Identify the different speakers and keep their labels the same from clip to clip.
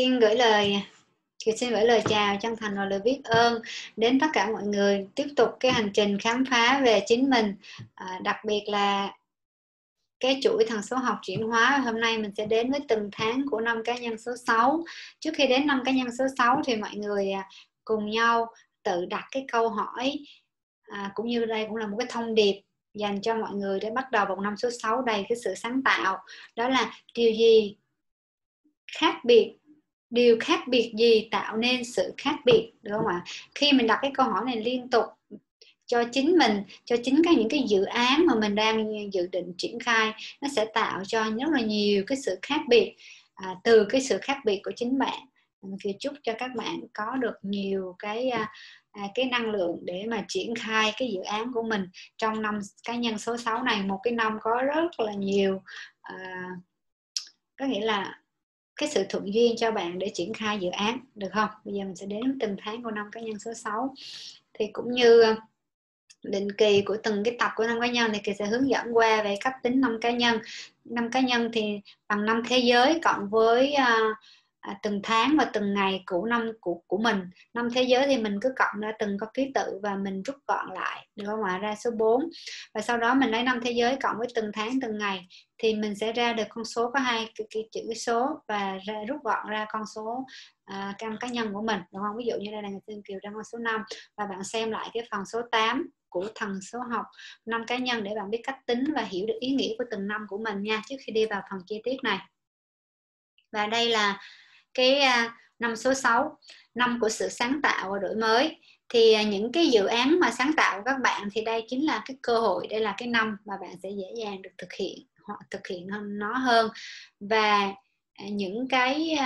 Speaker 1: xin gửi lời Kiều xin gửi lời chào chân thành và lời biết ơn đến tất cả mọi người. Tiếp tục cái hành trình khám phá về chính mình à, đặc biệt là cái chuỗi thần số học chuyển hóa. Hôm nay mình sẽ đến với từng tháng của năm cá nhân số 6 trước khi đến năm cá nhân số 6 thì mọi người à, cùng nhau tự đặt cái câu hỏi à, cũng như đây cũng là một cái thông điệp dành cho mọi người để bắt đầu vào năm số 6 đầy cái sự sáng tạo. Đó là điều gì khác biệt điều khác biệt gì tạo nên sự khác biệt đúng không ạ? Khi mình đặt cái câu hỏi này liên tục cho chính mình cho chính các những cái dự án mà mình đang dự định triển khai nó sẽ tạo cho rất là nhiều cái sự khác biệt à, từ cái sự khác biệt của chính bạn. Mình chúc cho các bạn có được nhiều cái à, à, cái năng lượng để mà triển khai cái dự án của mình trong năm cá nhân số 6 này. Một cái năm có rất là nhiều à, có nghĩa là cái sự thuận duyên cho bạn để triển khai dự án được không? Bây giờ mình sẽ đến từng tháng của năm cá nhân số 6 thì cũng như ờ, định kỳ của từng cái tập của năm cá nhân thì kỳ sẽ hướng dẫn qua về cách tính năm cá nhân. Năm cá nhân thì bằng năm thế giới cộng với uh, à, từng tháng và từng ngày của năm của của mình. Năm thế giới thì mình cứ cộng ra từng có ký tự và mình rút gọn lại được không ạ? Ra số 4 và sau đó mình lấy năm thế giới cộng với từng tháng từng ngày thì mình sẽ ra được con số có hai cái, cái chữ số và ra, rút gọn ra con số à, căn cá nhân của mình đúng không? Ví dụ như đây là người tên kiều đang con số 5 và bạn xem lại cái phần số 8 của thần số học năm cá nhân để bạn biết cách tính và hiểu được ý nghĩa của từng năm của mình nha trước khi đi vào phần chi tiết này. Và đây là cái à, năm số 6 năm của sự sáng tạo và đổi mới. Thì à, những cái dự án mà sáng tạo của các bạn thì đây chính là cái cơ hội, đây là cái năm mà bạn sẽ dễ dàng được thực hiện hoặc thực hiện nó hơn. Và à, những cái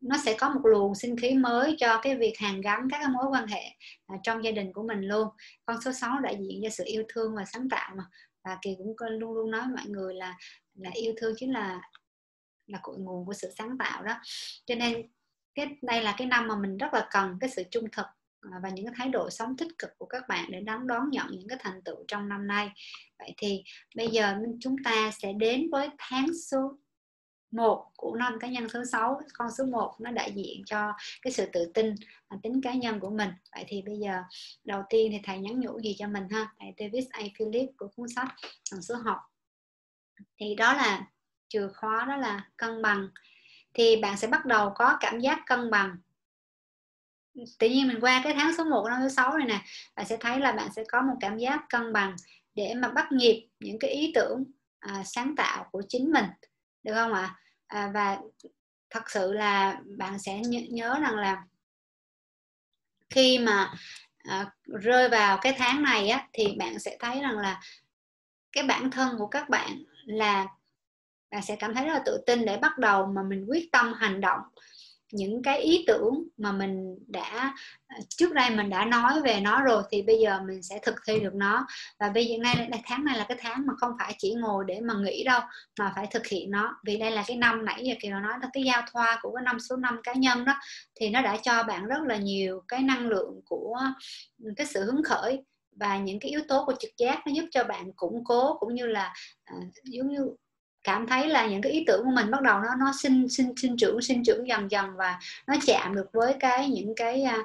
Speaker 1: nó sẽ có một luồng sinh khí mới cho cái việc hàn gắn các cái mối quan hệ trong gia đình của mình luôn. Con số 6 đại diện cho sự yêu thương và sáng tạo mà. Và kỳ cũng luôn luôn nói mọi người là là yêu thương chính là là cội nguồn của sự sáng tạo đó. Cho nên cái đây là cái năm mà mình rất là cần cái sự trung thực à, và những cái thái độ sống tích cực của các bạn để đón đón nhận những cái thành tựu trong năm nay. Vậy thì bây giờ chúng ta sẽ đến với tháng số 1 của năm cá nhân thứ sáu, con số 1 nó đại diện cho cái sự tự tin tính cá nhân của mình. Vậy thì bây giờ đầu tiên thì thầy nhắn nhủ gì cho mình ha? Thầy Davis A. Philip của cuốn sách bằng số học. Thì đó là chìa khóa đó là cân bằng. Thì bạn sẽ bắt đầu có cảm giác cân bằng. Tự nhiên mình qua cái tháng số 1 năm số 6 này nè bạn sẽ thấy là bạn sẽ có một cảm giác cân bằng để mà bắt nhịp những cái ý tưởng à, sáng tạo của chính mình. Được không ạ? À, và thật sự là bạn sẽ nhớ, nhớ rằng là khi mà à, rơi vào cái tháng này á thì bạn sẽ thấy rằng là cái bản thân của các bạn là là sẽ cảm thấy rất là tự tin để bắt đầu mà mình quyết tâm hành động. Những cái ý tưởng mà mình đã trước đây mình đã nói về nó rồi thì bây giờ mình sẽ thực thi được nó. Và bây giờ ngay là tháng này là cái tháng mà không phải chỉ ngồi để mà nghĩ đâu mà phải thực hiện nó. Vì đây là cái năm nãy giờ kỳ nói là cái giao thoa của cái năm số năm cá nhân đó thì nó đã cho bạn rất là nhiều cái năng lượng của cái sự hứng khởi. Và những cái yếu tố của trực giác nó giúp cho bạn củng cố cũng như là uh, giống như cảm thấy là những cái ý tưởng của mình bắt đầu nó nó sinh sinh sinh trưởng sinh trưởng dần dần và nó chạm được với cái những cái à,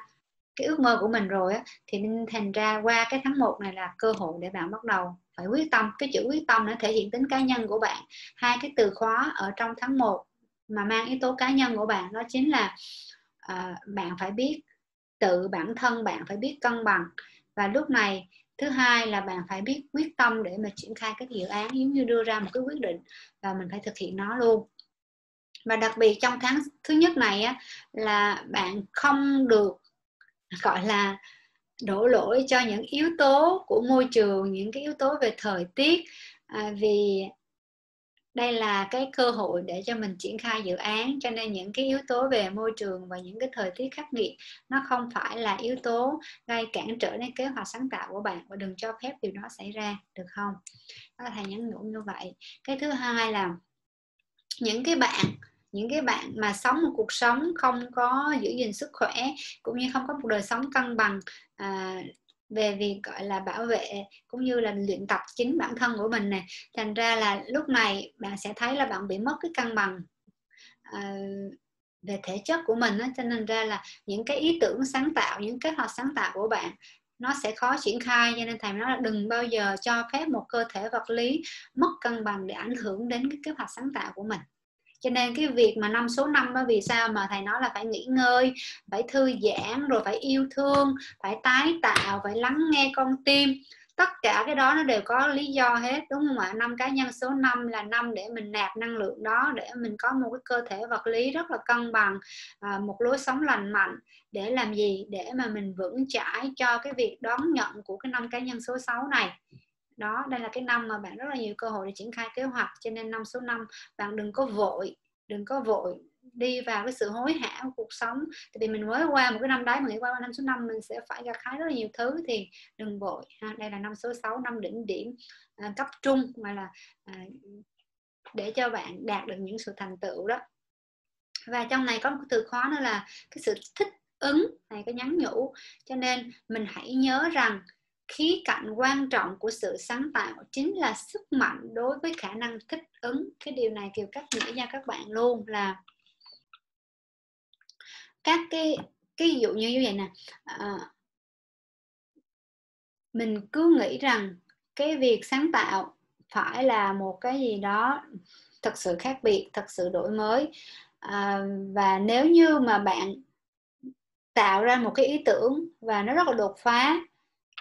Speaker 1: cái ước mơ của mình rồi á thì nên thành ra qua cái tháng 1 này là cơ hội để bạn bắt đầu phải quyết tâm. Cái chữ quyết tâm nó thể hiện tính cá nhân của bạn. Hai cái từ khóa ở trong tháng 1 mà mang yếu tố cá nhân của bạn đó chính là uh, bạn phải biết tự bản thân bạn phải biết cân bằng. Và lúc này thứ hai là bạn phải biết quyết tâm để mà triển khai các dự án giống như đưa ra một cái quyết định và mình phải thực hiện nó luôn. Và đặc biệt trong tháng thứ nhất này á, là bạn không được gọi là đổ lỗi cho những yếu tố của môi trường những cái yếu tố về thời tiết à, vì đây là cái cơ hội để cho mình triển khai dự án cho nên những cái yếu tố về môi trường và những cái thời tiết khắc nghiệt nó không phải là yếu tố gây cản trở đến kế hoạch sáng tạo của bạn và đừng cho phép điều đó xảy ra được không? Đó thầy nhắn nhủ như vậy. Cái thứ hai là những cái bạn những cái bạn mà sống một cuộc sống không có giữ gìn sức khỏe cũng như không có một đời sống cân bằng à, về việc gọi là bảo vệ cũng như là luyện tập chính bản thân của mình này thành ra là lúc này bạn sẽ thấy là bạn bị mất cái cân bằng ờ, về thể chất của mình đó, cho nên ra là những cái ý tưởng sáng tạo những kế hoạch sáng tạo của bạn nó sẽ khó triển khai. Cho nên thầy nói là đừng bao giờ cho phép một cơ thể vật lý mất cân bằng để ảnh hưởng đến cái kế hoạch sáng tạo của mình cho nên cái việc mà năm số năm đó vì sao mà thầy nói là phải nghỉ ngơi phải thư giãn rồi phải yêu thương phải tái tạo phải lắng nghe con tim. Tất cả cái đó nó đều có lý do hết đúng không ạ? Năm cá nhân số 5 là năm để mình nạp năng lượng đó để mình có một cái cơ thể vật lý rất là cân bằng à, một lối sống lành mạnh. Để làm gì? Để mà mình vững chãi cho cái việc đón nhận của cái năm cá nhân số 6 này đó đây là cái năm mà bạn rất là nhiều cơ hội để triển khai kế hoạch cho nên năm số 5 bạn đừng có vội đừng có vội đi vào cái sự hối hả của cuộc sống. Tại vì mình mới qua một cái năm đấy mà nghĩ qua năm số 5 mình sẽ phải gặt hái rất là nhiều thứ thì đừng vội ha. đây là năm số 6 năm đỉnh điểm à, cấp trung mà là à, để cho bạn đạt được những sự thành tựu đó. Và trong này có một từ khóa nữa là cái sự thích ứng này có nhắn nhủ. Cho nên mình hãy nhớ rằng khí cạnh quan trọng của sự sáng tạo chính là sức mạnh đối với khả năng thích ứng. Cái điều này kiều cắt nghĩa ra các bạn luôn là các cái cái ví dụ như như vậy nè. À, mình cứ nghĩ rằng cái việc sáng tạo phải là một cái gì đó thật sự khác biệt thật sự đổi mới. À, và nếu như mà bạn tạo ra một cái ý tưởng và nó rất là đột phá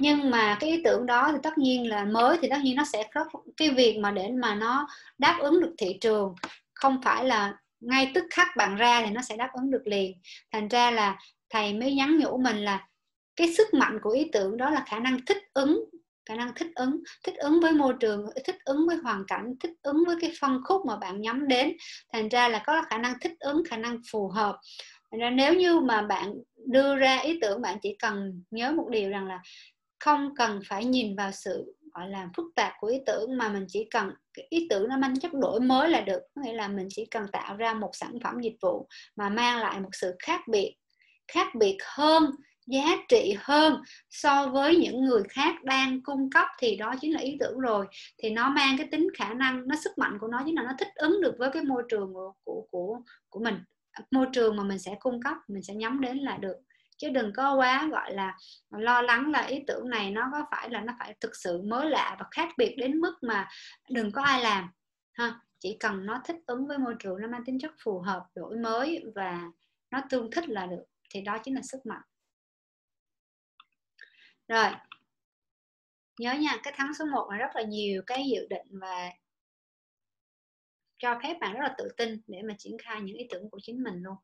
Speaker 1: nhưng mà cái ý tưởng đó thì tất nhiên là mới thì tất nhiên nó sẽ rất cái việc mà để mà nó đáp ứng được thị trường, không phải là ngay tức khắc bạn ra thì nó sẽ đáp ứng được liền. Thành ra là thầy mới nhắn nhủ mình là cái sức mạnh của ý tưởng đó là khả năng thích ứng, khả năng thích ứng thích ứng với môi trường, thích ứng với hoàn cảnh, thích ứng với cái phân khúc mà bạn nhắm đến. Thành ra là có khả năng thích ứng, khả năng phù hợp. Thành ra nếu như mà bạn đưa ra ý tưởng, bạn chỉ cần nhớ một điều rằng là không cần phải nhìn vào sự gọi là phức tạp của ý tưởng mà mình chỉ cần cái ý tưởng nó mang chất đổi mới là được. Có nghĩa là mình chỉ cần tạo ra một sản phẩm dịch vụ mà mang lại một sự khác biệt khác biệt hơn giá trị hơn so với những người khác đang cung cấp thì đó chính là ý tưởng rồi. Thì nó mang cái tính khả năng nó sức mạnh của nó chính là nó thích ứng được với cái môi trường của của của, của mình. Môi trường mà mình sẽ cung cấp mình sẽ nhắm đến là được chứ đừng có quá, gọi là, lo lắng là ý tưởng này nó có phải là nó phải thực sự mới lạ và khác biệt đến mức mà đừng có ai làm, ha. Chỉ cần nó thích ứng với môi trường, nó mang tính chất phù hợp, đổi mới và nó tương thích là được, thì đó chính là sức mạnh. Rồi, nhớ nha, cái tháng số 1 là rất là nhiều cái dự định và cho phép bạn rất là tự tin để mà triển khai những ý tưởng của chính mình luôn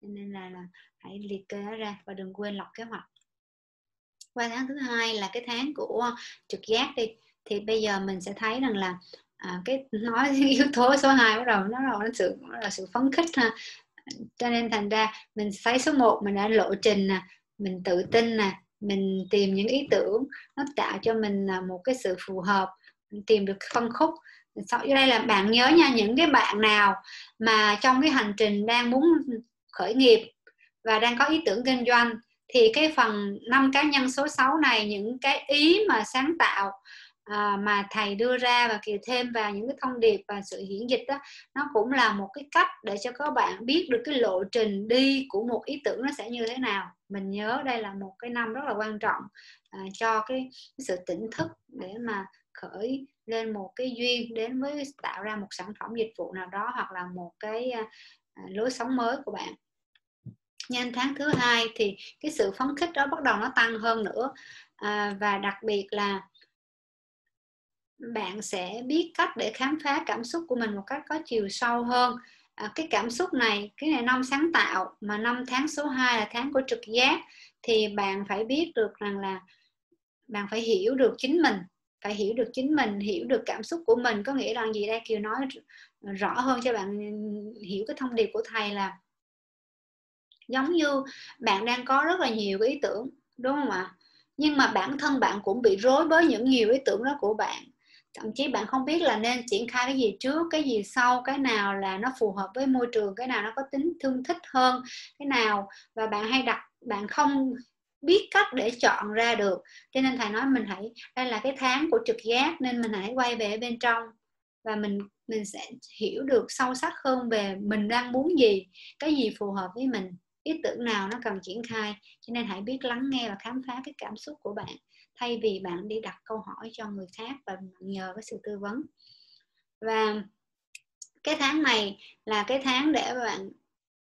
Speaker 1: nên là, là hãy liệt kê nó ra và đừng quên lọc kế hoạch. Qua tháng thứ hai là cái tháng của trực giác đi thì bây giờ mình sẽ thấy rằng là à, cái nói yếu tố số 2 bắt đầu nó là, nó sự nó là sự phấn khích ha. Cho nên thành ra mình thấy số 1 mình đã lộ trình nè mình tự tin nè mình tìm những ý tưởng nó tạo cho mình một cái sự phù hợp mình tìm được phân khúc. Sau đây là bạn nhớ nha những cái bạn nào mà trong cái hành trình đang muốn khởi nghiệp và đang có ý tưởng kinh doanh thì cái phần năm cá nhân số 6 này những cái ý mà sáng tạo à, mà thầy đưa ra và kiều thêm vào những cái thông điệp và sự diễn dịch đó nó cũng là một cái cách để cho các bạn biết được cái lộ trình đi của một ý tưởng nó sẽ như thế nào. Mình nhớ đây là một cái năm rất là quan trọng à, cho cái, cái sự tỉnh thức để mà khởi lên một cái duyên đến với tạo ra một sản phẩm dịch vụ nào đó hoặc là một cái à, à lối sống mới của bạn nhanh tháng thứ hai thì cái sự phấn khích đó bắt đầu nó tăng hơn nữa. À, và đặc biệt là bạn sẽ biết cách để khám phá cảm xúc của mình một cách có chiều sâu hơn. À, cái cảm xúc này cái này năm sáng tạo mà năm tháng số 2 là tháng của trực giác thì bạn phải biết được rằng là bạn phải hiểu được chính mình phải hiểu được chính mình hiểu được cảm xúc của mình. Có nghĩa là gì đây? Kiều nói rõ hơn cho bạn hiểu cái thông điệp của thầy là giống như bạn đang có rất là nhiều ý tưởng, đúng không ạ? Nhưng mà bản thân bạn cũng bị rối với những nhiều ý tưởng đó của bạn. Thậm chí bạn không biết là nên triển khai cái gì trước, cái gì sau, cái nào là nó phù hợp với môi trường, cái nào nó có tính thương thích hơn, cái nào. Và bạn hay đặt, bạn không biết cách để chọn ra được. Cho nên thầy nói mình hãy, đây là cái tháng của trực giác, nên mình hãy quay về bên trong. Và mình mình sẽ hiểu được sâu sắc hơn về mình đang muốn gì, cái gì phù hợp với mình ý tưởng nào nó cần triển khai cho nên hãy biết lắng nghe và khám phá cái cảm xúc của bạn thay vì bạn đi đặt câu hỏi cho người khác và nhờ cái sự tư vấn. Và cái tháng này là cái tháng để bạn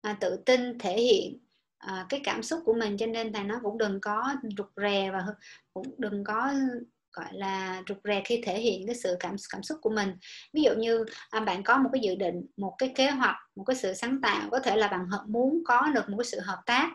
Speaker 1: à, tự tin thể hiện à, cái cảm xúc của mình cho nên thầy nó cũng đừng có rụt rè và cũng đừng có gọi là rụt rè khi thể hiện cái sự cảm cảm xúc của mình. Ví dụ như à, bạn có một cái dự định một cái kế hoạch một cái sự sáng tạo có thể là bạn muốn có được một cái sự hợp tác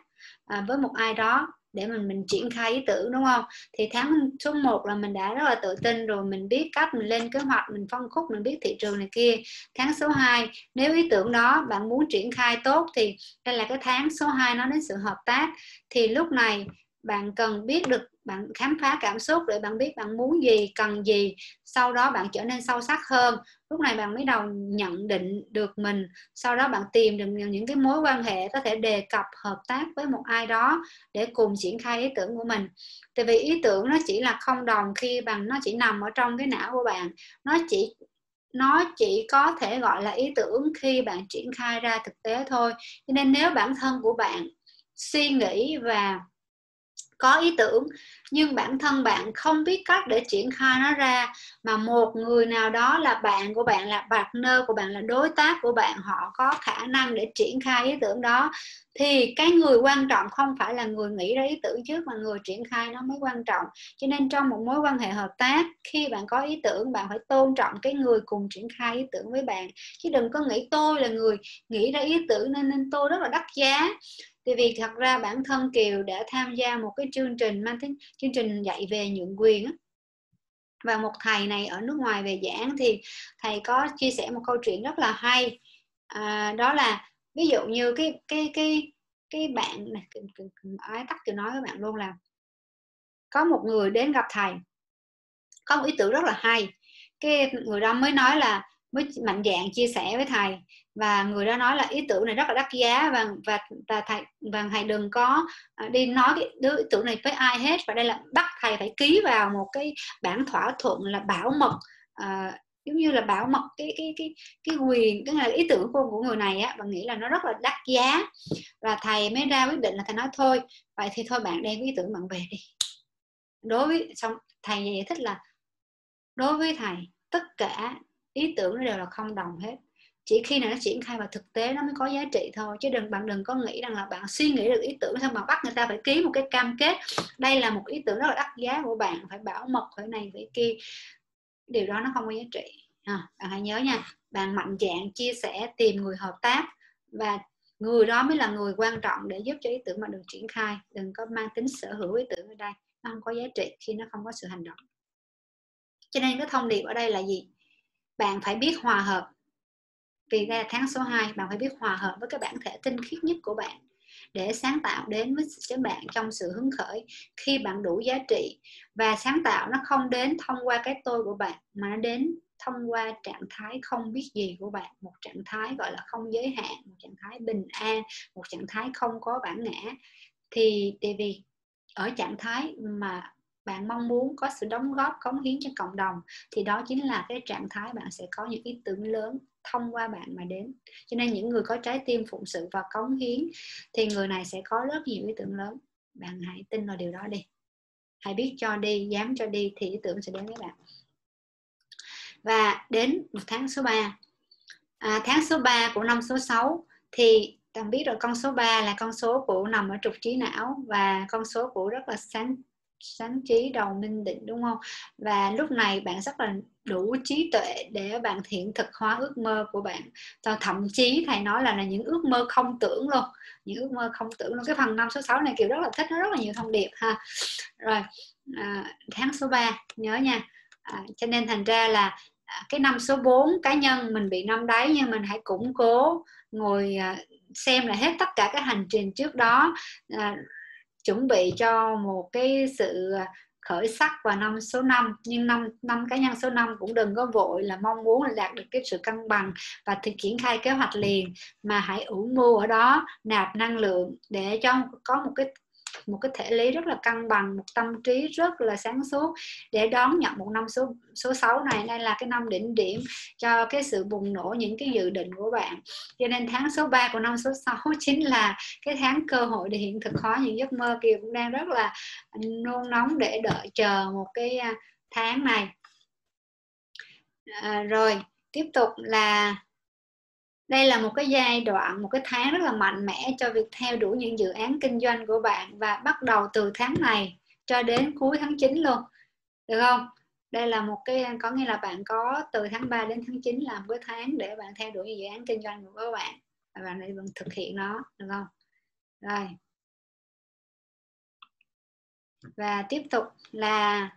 Speaker 1: à, với một ai đó để mình mình triển khai ý tưởng đúng không? Thì tháng số 1 là mình đã rất là tự tin rồi mình biết cách mình lên kế hoạch mình phân khúc mình biết thị trường này kia. Tháng số 2 nếu ý tưởng đó bạn muốn triển khai tốt thì đây là cái tháng số 2 nó đến sự hợp tác. Thì lúc này bạn cần biết được bạn khám phá cảm xúc để bạn biết bạn muốn gì, cần gì, sau đó bạn trở nên sâu sắc hơn. Lúc này bạn mới đầu nhận định được mình, sau đó bạn tìm được những cái mối quan hệ có thể đề cập, hợp tác với một ai đó để cùng triển khai ý tưởng của mình. Tại vì ý tưởng nó chỉ là không đồng khi bằng, nó chỉ nằm ở trong cái não của bạn. Nó chỉ nó chỉ có thể gọi là ý tưởng khi bạn triển khai ra thực tế thôi. Cho nên nếu bản thân của bạn suy nghĩ và có ý tưởng, nhưng bản thân bạn không biết cách để triển khai nó ra, mà một người nào đó là bạn của bạn, là partner của bạn, là đối tác của bạn, họ có khả năng để triển khai ý tưởng đó. Thì cái người quan trọng không phải là người nghĩ ra ý tưởng trước, mà người triển khai nó mới quan trọng. Cho nên trong một mối quan hệ hợp tác, khi bạn có ý tưởng, bạn phải tôn trọng cái người cùng triển khai ý tưởng với bạn. Chứ đừng có nghĩ tôi là người nghĩ ra ý tưởng nên nên tôi rất là đắt giá tại vì thật ra bản thân kiều đã tham gia một cái chương trình mang tính chương trình dạy về nhượng quyền và một thầy này ở nước ngoài về giảng thì thầy có chia sẻ một câu chuyện rất là hay. À, đó là ví dụ như cái cái cái cái bạn ái tắt kiểu nói với bạn luôn là có một người đến gặp thầy có một ý tưởng rất là hay. Cái người đó mới nói là mới mạnh dạng chia sẻ với thầy và người đó nói là ý tưởng này rất là đắt giá và và và thầy và thầy đừng có à, đi nói cái đứa ý tưởng này với ai hết. Và đây là bắt thầy phải ký vào một cái bản thỏa thuận là bảo mật à, giống như là bảo mật cái cái cái cái quyền cái là ý tưởng của, của người này á và nghĩ là nó rất là đắt giá. Và thầy mới ra quyết định là thầy nói thôi vậy thì thôi bạn đem ý tưởng bạn về đi. Đối với xong thầy giải thích là đối với thầy tất cả ý tưởng nó đều là không đồng hết chỉ khi nào nó triển khai vào thực tế nó mới có giá trị thôi. Chứ đừng bạn đừng có nghĩ rằng là bạn suy nghĩ được ý tưởng xong mà bắt người ta phải ký một cái cam kết. Đây là một ý tưởng rất là đắt giá của bạn phải bảo mật phải này phải kia. Điều đó nó không có giá trị. À, bạn hãy nhớ nha bạn mạnh dạng chia sẻ tìm người hợp tác và người đó mới là người quan trọng để giúp cho ý tưởng mà được triển khai. Đừng có mang tính sở hữu ý tưởng ở đây nó không có giá trị khi nó không có sự hành động. Cho nên cái thông điệp ở đây là gì? Bạn phải biết hòa hợp vì ra tháng số 2 bạn phải biết hòa hợp với cái bản thể tinh khiết nhất của bạn để sáng tạo đến với các bạn trong sự hứng khởi khi bạn đủ giá trị. Và sáng tạo nó không đến thông qua cái tôi của bạn, mà nó đến thông qua trạng thái không biết gì của bạn, một trạng thái gọi là không giới hạn, một trạng thái bình an, một trạng thái không có bản ngã. Thì, tại vì ở trạng thái mà bạn mong muốn có sự đóng góp, cống hiến cho cộng đồng, thì đó chính là cái trạng thái bạn sẽ có những ý tưởng lớn thông qua bạn mà đến. Cho nên những người có trái tim phụng sự và cống hiến thì người này sẽ có rất nhiều ý tưởng lớn. Bạn hãy tin vào điều đó đi. Hãy biết cho đi dám cho đi thì ý tưởng sẽ đến với bạn. Và đến một tháng số 3 à, tháng số 3 của năm số 6 thì bạn biết rồi con số 3 là con số của nằm ở trục trí não và con số của rất là sáng sáng trí đầu minh định đúng không? Và lúc này bạn rất là đủ trí tuệ để bạn hiện thực hóa ước mơ của bạn. Và thậm chí thầy nói là là những ước mơ không tưởng luôn. Những ước mơ không tưởng luôn. Cái phần năm số 6 này kiểu rất là thích nó rất là nhiều thông điệp ha. Rồi à, tháng số 3 nhớ nha. À, cho nên thành ra là à, cái năm số 4 cá nhân mình bị năm đáy nhưng mình hãy củng cố ngồi à, xem là hết tất cả các hành trình trước đó. À, chuẩn bị cho một cái sự à, khởi sắc vào năm số 5 nhưng năm năm cá nhân số 5 cũng đừng có vội là mong muốn là đạt được cái sự cân bằng và thực triển khai kế hoạch liền, mà hãy ủ mưu ở đó, nạp năng lượng để cho có một cái một cái thể lý rất là cân bằng một tâm trí rất là sáng suốt để đón nhận một năm số số 6 này. Đây là cái năm đỉnh điểm cho cái sự bùng nổ những cái dự định của bạn. Cho nên tháng số 3 của năm số 6 chính là cái tháng cơ hội để hiện thực hóa những giấc mơ kiều cũng đang rất là nôn nóng để đợi chờ một cái à, tháng này. À, rồi tiếp tục là đây là một cái giai đoạn, một cái tháng rất là mạnh mẽ cho việc theo đuổi những dự án kinh doanh của bạn và bắt đầu từ tháng này cho đến cuối tháng 9 luôn. Được không? Đây là một cái, có nghĩa là bạn có từ tháng 3 đến tháng 9 là một cái tháng để bạn theo đuổi dự án kinh doanh của các bạn và bạn để bạn thực hiện nó, được không? Rồi. Và tiếp tục là,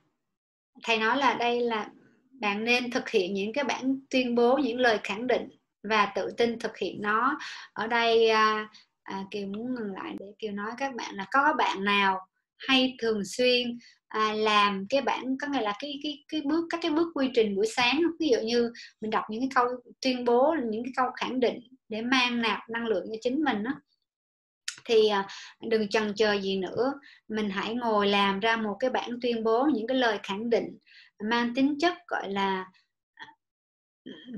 Speaker 1: thầy nói là đây là bạn nên thực hiện những cái bản tuyên bố, những lời khẳng định và tự tin thực hiện nó. Ở đây à, à, kiều muốn ngừng lại để kiều nói các bạn là có bạn nào hay thường xuyên à, làm cái bản có nghĩa là cái cái cái bước các cái bước quy trình buổi sáng ví dụ như mình đọc những cái câu tuyên bố những cái câu khẳng định để mang nạp năng lượng cho chính mình đó thì à, đừng chần chờ gì nữa. Mình hãy ngồi làm ra một cái bản tuyên bố những cái lời khẳng định mang tính chất gọi là à,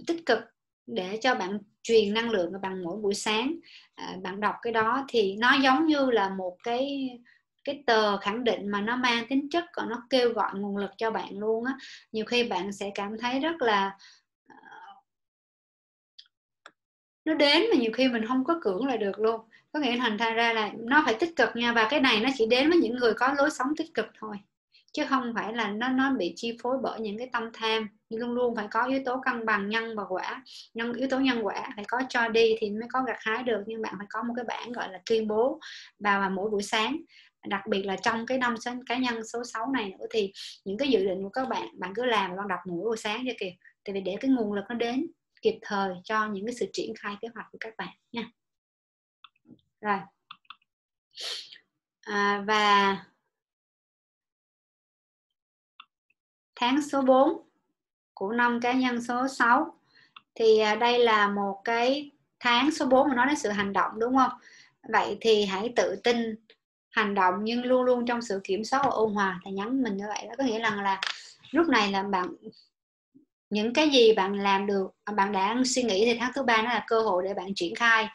Speaker 1: tích cực để cho bạn truyền năng lượng bằng mỗi buổi sáng. À, bạn đọc cái đó thì nó giống như là một cái cái tờ khẳng định mà nó mang tính chất còn nó kêu gọi nguồn lực cho bạn luôn á. Nhiều khi bạn sẽ cảm thấy rất là ờ, nó đến mà nhiều khi mình không có cưỡng lại được luôn. Có nghĩa thành ra là nó phải tích cực nha và cái này nó chỉ đến với những người có lối sống tích cực thôi chứ không phải là nó nó bị chi phối bởi những cái tâm tham. Luôn luôn phải có yếu tố cân bằng nhân và quả. Nhân yếu tố nhân quả phải có cho đi thì mới có gặt hái được. Nhưng bạn phải có một cái bản gọi là tuyên bố vào mỗi buổi sáng. Đặc biệt là trong cái năm cá nhân số 6 này nữa thì những cái dự định của các bạn bạn cứ làm bạn đọc mỗi buổi sáng cho kìa. Tại vì để cái nguồn lực nó đến kịp thời cho những cái sự triển khai kế hoạch của các bạn nha. Rồi. À, và tháng số 4 của năm cá nhân số 6 thì à, đây là một cái tháng số 4 mà nói đến sự hành động đúng không? Vậy thì hãy tự tin hành động nhưng luôn luôn trong sự kiểm soát và ôn hòa thầy nhắn mình như vậy. Đó có nghĩa rằng là lúc này là bạn những cái gì bạn làm được à, bạn đã suy nghĩ thì tháng thứ ba nó là cơ hội để bạn triển khai.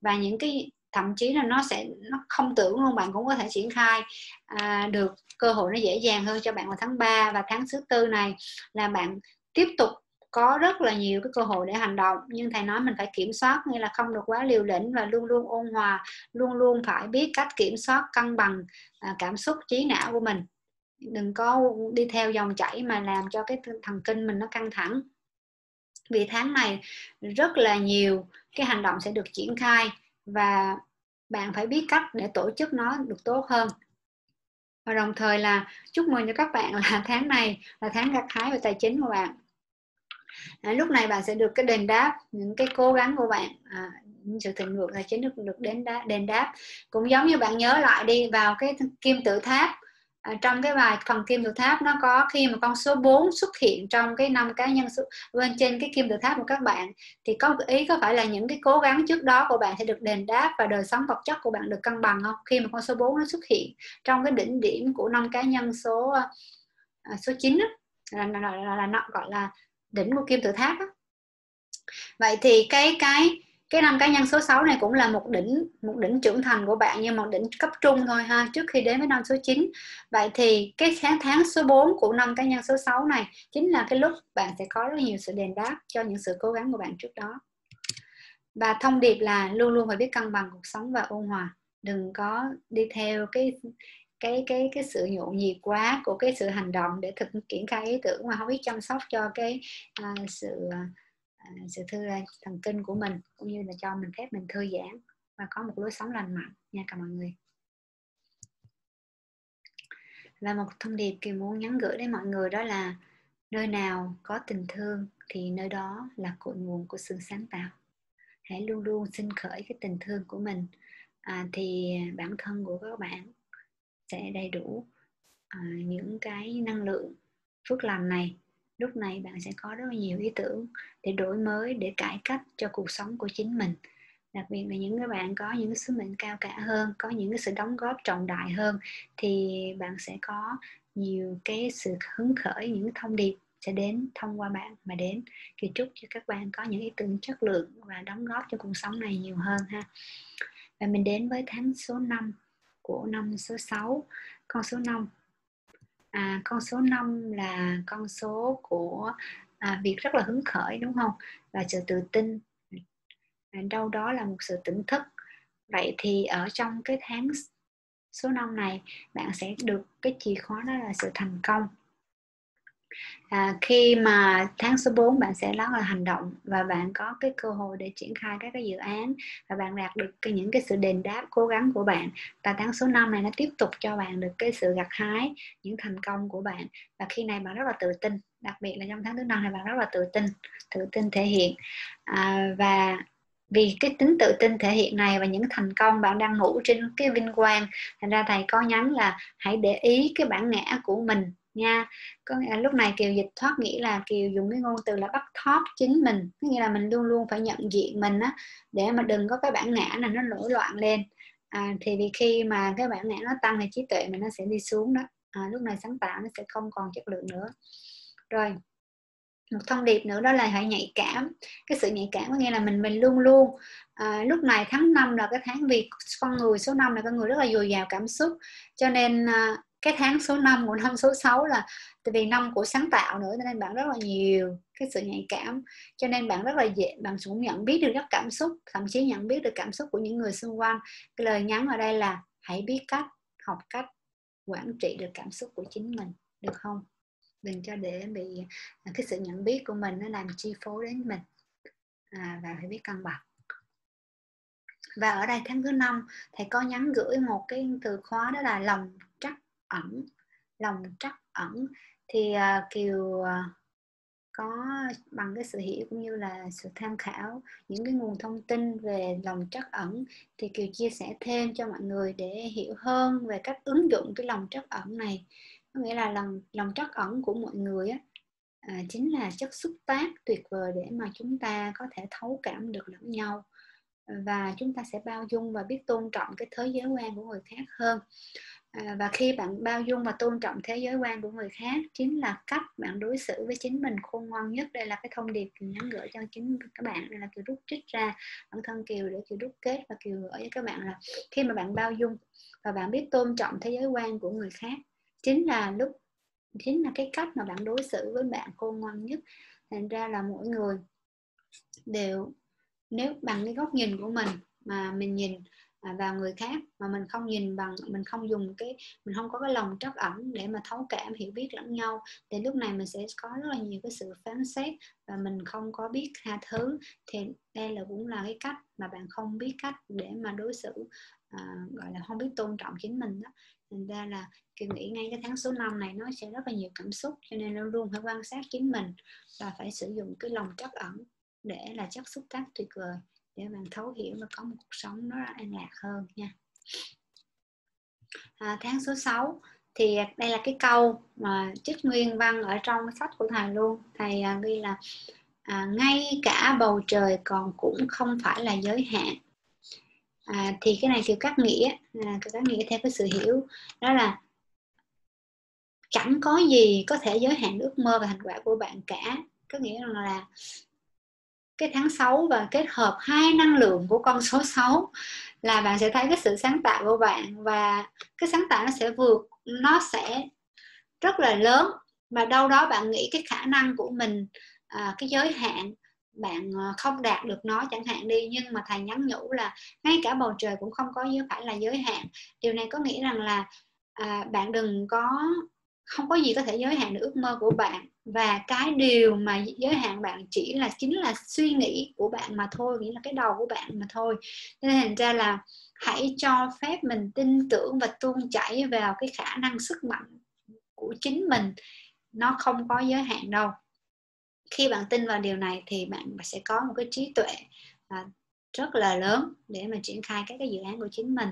Speaker 1: Và những cái thậm chí là nó sẽ nó không tưởng luôn bạn cũng có thể triển khai à, được cơ hội nó dễ dàng hơn cho bạn vào tháng 3 và tháng thứ tư này là bạn tiếp tục có rất là nhiều cái cơ hội để hành động. Nhưng thầy nói, mình phải kiểm soát, nghĩa là không được quá liều lĩnh và luôn luôn ôn hòa, luôn luôn phải biết cách kiểm soát, cân bằng à, cảm xúc, trí não của mình. Đừng có đi theo dòng chảy mà làm cho cái thần kinh mình nó căng thẳng. Vì tháng này rất là nhiều cái hành động sẽ được triển khai và bạn phải biết cách để tổ chức nó được tốt hơn và đồng thời là chúc mừng cho các bạn là tháng này là tháng gặt hái về tài chính của bạn. À, lúc này bạn sẽ được cái đền đáp những cái cố gắng của bạn à, những sự thịnh vượng tài chính được được đến đá, đền đáp. Cũng giống như bạn nhớ lại đi vào cái kim tự tháp à, trong cái bài phần kim tự tháp nó có khi mà con số 4 xuất hiện trong cái năm cá nhân số, bên trên cái kim tự tháp của các bạn thì có ý có phải là những cái cố gắng trước đó của bạn sẽ được đền đáp và đời sống vật chất của bạn được cân bằng không khi mà con số 4 nó xuất hiện trong cái đỉnh điểm của năm cá nhân số ờ, à, số 9 đó, là, là, là, là, là là gọi là đỉnh của kim tự tháp đó. vậy thì cái cái cái năm cá nhân số 6 này cũng là một đỉnh một đỉnh trưởng thành của bạn nhưng một đỉnh cấp trung thôi ha trước khi đến với năm số 9 vậy thì cái tháng tháng số 4 của năm cá nhân số 6 này chính là cái lúc bạn sẽ có rất nhiều sự đền đáp cho những sự cố gắng của bạn trước đó. Và thông điệp là luôn luôn phải biết cân bằng cuộc sống và ôn hòa. Đừng có đi theo cái cái cái cái sự nhộn nhịp quá của cái sự hành động để thực triển khai ý tưởng mà không biết chăm sóc cho cái uh, sự uh, À, sự thư thần kinh của mình cũng như là cho mình phép mình thư giãn và có một lối sống lành mạnh. Nha cả mọi người. Và một thông điệp kỳ muốn nhắn gửi đến mọi người đó là nơi nào có tình thương thì nơi đó là cội nguồn của sự sáng tạo. Hãy luôn luôn sinh khởi cái tình thương của mình à, thì bản thân của các bạn sẽ đầy đủ à, những cái năng lượng phước lành này lúc này bạn sẽ có rất là nhiều ý tưởng để đổi mới, để cải cách cho cuộc sống của chính mình. Đặc biệt là những cái bạn có những cái sứ mệnh cao cả hơn, có những cái sự đóng góp trọng đại hơn, thì bạn sẽ có nhiều cái sự hứng khởi, những thông điệp sẽ đến thông qua bạn mà đến. Thì chúc cho các bạn có những ý tưởng chất lượng và đóng góp cho cuộc sống này nhiều hơn ha. Và mình đến với tháng số 5 của năm số 6 con số 5 à, con số 5 là con số của à, việc rất là hứng khởi đúng không? Và sự tự tin. À, đâu đó là một sự tỉnh thức. Vậy thì ở trong cái tháng số 5 này bạn sẽ được cái chìa khóa đó là sự thành công à, khi mà tháng số 4 bạn sẽ rất là hành động và bạn có cái cơ hội để triển khai các cái dự án và bạn đạt được cái, những cái sự đền đáp cố gắng của bạn. Và tháng số 5 này nó tiếp tục cho bạn được cái sự gặt hái những thành công của bạn. Và khi này bạn rất là tự tin đặc biệt là trong tháng thứ năm này bạn rất là tự tin tự tin thể hiện. À, và vì cái tính tự tin thể hiện này và những thành công bạn đang ngủ trên cái vinh quang thành ra thầy có nhắn là hãy để ý cái bản ngã của mình nha. Có nghĩa là lúc này kiều dịch thoát nghĩ là kiều dùng cái ngôn từ là bắt thoát chính mình. Có nghĩa là mình luôn luôn phải nhận diện mình á để mà đừng có cái bản ngã này nó nổi loạn lên. À, thì vì khi mà cái bản ngã nó tăng thì trí tuệ mình nó sẽ đi xuống đó. À, lúc này sáng tạo nó sẽ không còn chất lượng nữa. Rồi một thông điệp nữa đó là hãy nhạy cảm. Cái sự nhạy cảm có nghĩa là mình mình luôn luôn à, lúc này tháng 5 là cái tháng vì con người số 5 là con người rất là dồi dào cảm xúc. Cho nên à, cái tháng số 5 của năm số 6 là tại vì năm của sáng tạo nữa cho nên bạn rất là nhiều cái sự nhạy cảm. Cho nên bạn rất là dễ bạn cũng nhận biết được các cảm xúc thậm chí nhận biết được cảm xúc của những người xung quanh. Cái lời nhắn ở đây là hãy biết cách học cách quản trị được cảm xúc của chính mình được không? Đừng cho để bị à, cái sự nhận biết của mình nó làm chi phối đến mình. À, và phải biết cân bằng. Và ở đây tháng thứ năm thầy có nhắn gửi một cái từ khóa đó là lòng trắc ẩn lòng trắc ẩn. Thì uh, kiều uh, có bằng cái sự hiểu cũng như là sự tham khảo những cái nguồn thông tin về lòng trắc ẩn thì kiều chia sẻ thêm cho mọi người để hiểu hơn về cách ứng dụng cái lòng trắc ẩn này. Có nghĩa là lòng lòng trắc ẩn của mọi người á à, chính là chất xúc tác tuyệt vời để mà chúng ta có thể thấu cảm được lẫn nhau. Và chúng ta sẽ bao dung và biết tôn trọng cái thế giới quan của người khác hơn à, và khi bạn bao dung và tôn trọng thế giới quan của người khác chính là cách bạn đối xử với chính mình khôn ngoan nhất. Đây là cái thông điệp kiều nhắn gửi cho chính các bạn. Đây là kiều rút trích ra bản thân kiều để kiều rút kết và kiều gửi cho các bạn là khi mà bạn bao dung và bạn biết tôn trọng thế giới quan của người khác chính là lúc chính là cái cách mà bạn đối xử với bạn khôn ngoan nhất. Thành ra là mỗi người đều nếu bằng cái góc nhìn của mình mà mình nhìn vào người khác mà mình không nhìn bằng mình không dùng cái mình không có cái lòng trắc ẩn để mà thấu cảm hiểu biết lẫn nhau thì lúc này mình sẽ có rất là nhiều cái sự phán xét và mình không có biết tha thứ. Thì đây là cũng là cái cách mà bạn không biết cách để mà đối xử à, gọi là không biết tôn trọng chính mình đó. Thành ra là kỳ nghĩ ngay cái tháng số 5 này nó sẽ rất là nhiều cảm xúc cho nên luôn luôn phải quan sát chính mình và phải sử dụng cái lòng trắc ẩn để là chất xúc tác tuyệt vời để bạn thấu hiểu và có một cuộc sống nó an lạc hơn nha. À, tháng số 6 thì đây là cái câu mà trích nguyên văn ở trong sách của thầy luôn. Thầy à, ghi là à, ngay cả bầu trời còn cũng không phải là giới hạn. À, thì cái này kiểu các nghĩa à, các nghĩa theo cái sự hiểu. Đó là chẳng có gì có thể giới hạn ước mơ và thành quả của bạn cả. Có nghĩa là cái tháng 6 và kết hợp hai năng lượng của con số 6 là bạn sẽ thấy cái sự sáng tạo của bạn và cái sáng tạo nó sẽ vượt nó sẽ rất là lớn. Mà đâu đó bạn nghĩ cái khả năng của mình à, cái giới hạn bạn à, không đạt được nó chẳng hạn đi nhưng mà thầy nhắn nhủ là ngay cả bầu trời cũng không có giới phải là giới hạn. Điều này có nghĩa rằng là à, bạn đừng có không có gì có thể giới hạn được ước mơ của bạn. Và cái điều mà giới hạn bạn chỉ là, chính là suy nghĩ của bạn mà thôi, nghĩa là cái đầu của bạn mà thôi. Nên thành ra là hãy cho phép mình tin tưởng và tuôn chảy vào cái khả năng sức mạnh của chính mình. Nó không có giới hạn đâu. Khi bạn tin vào điều này thì bạn sẽ có một cái trí tuệ à, rất là lớn để mà triển khai các cái dự án của chính mình.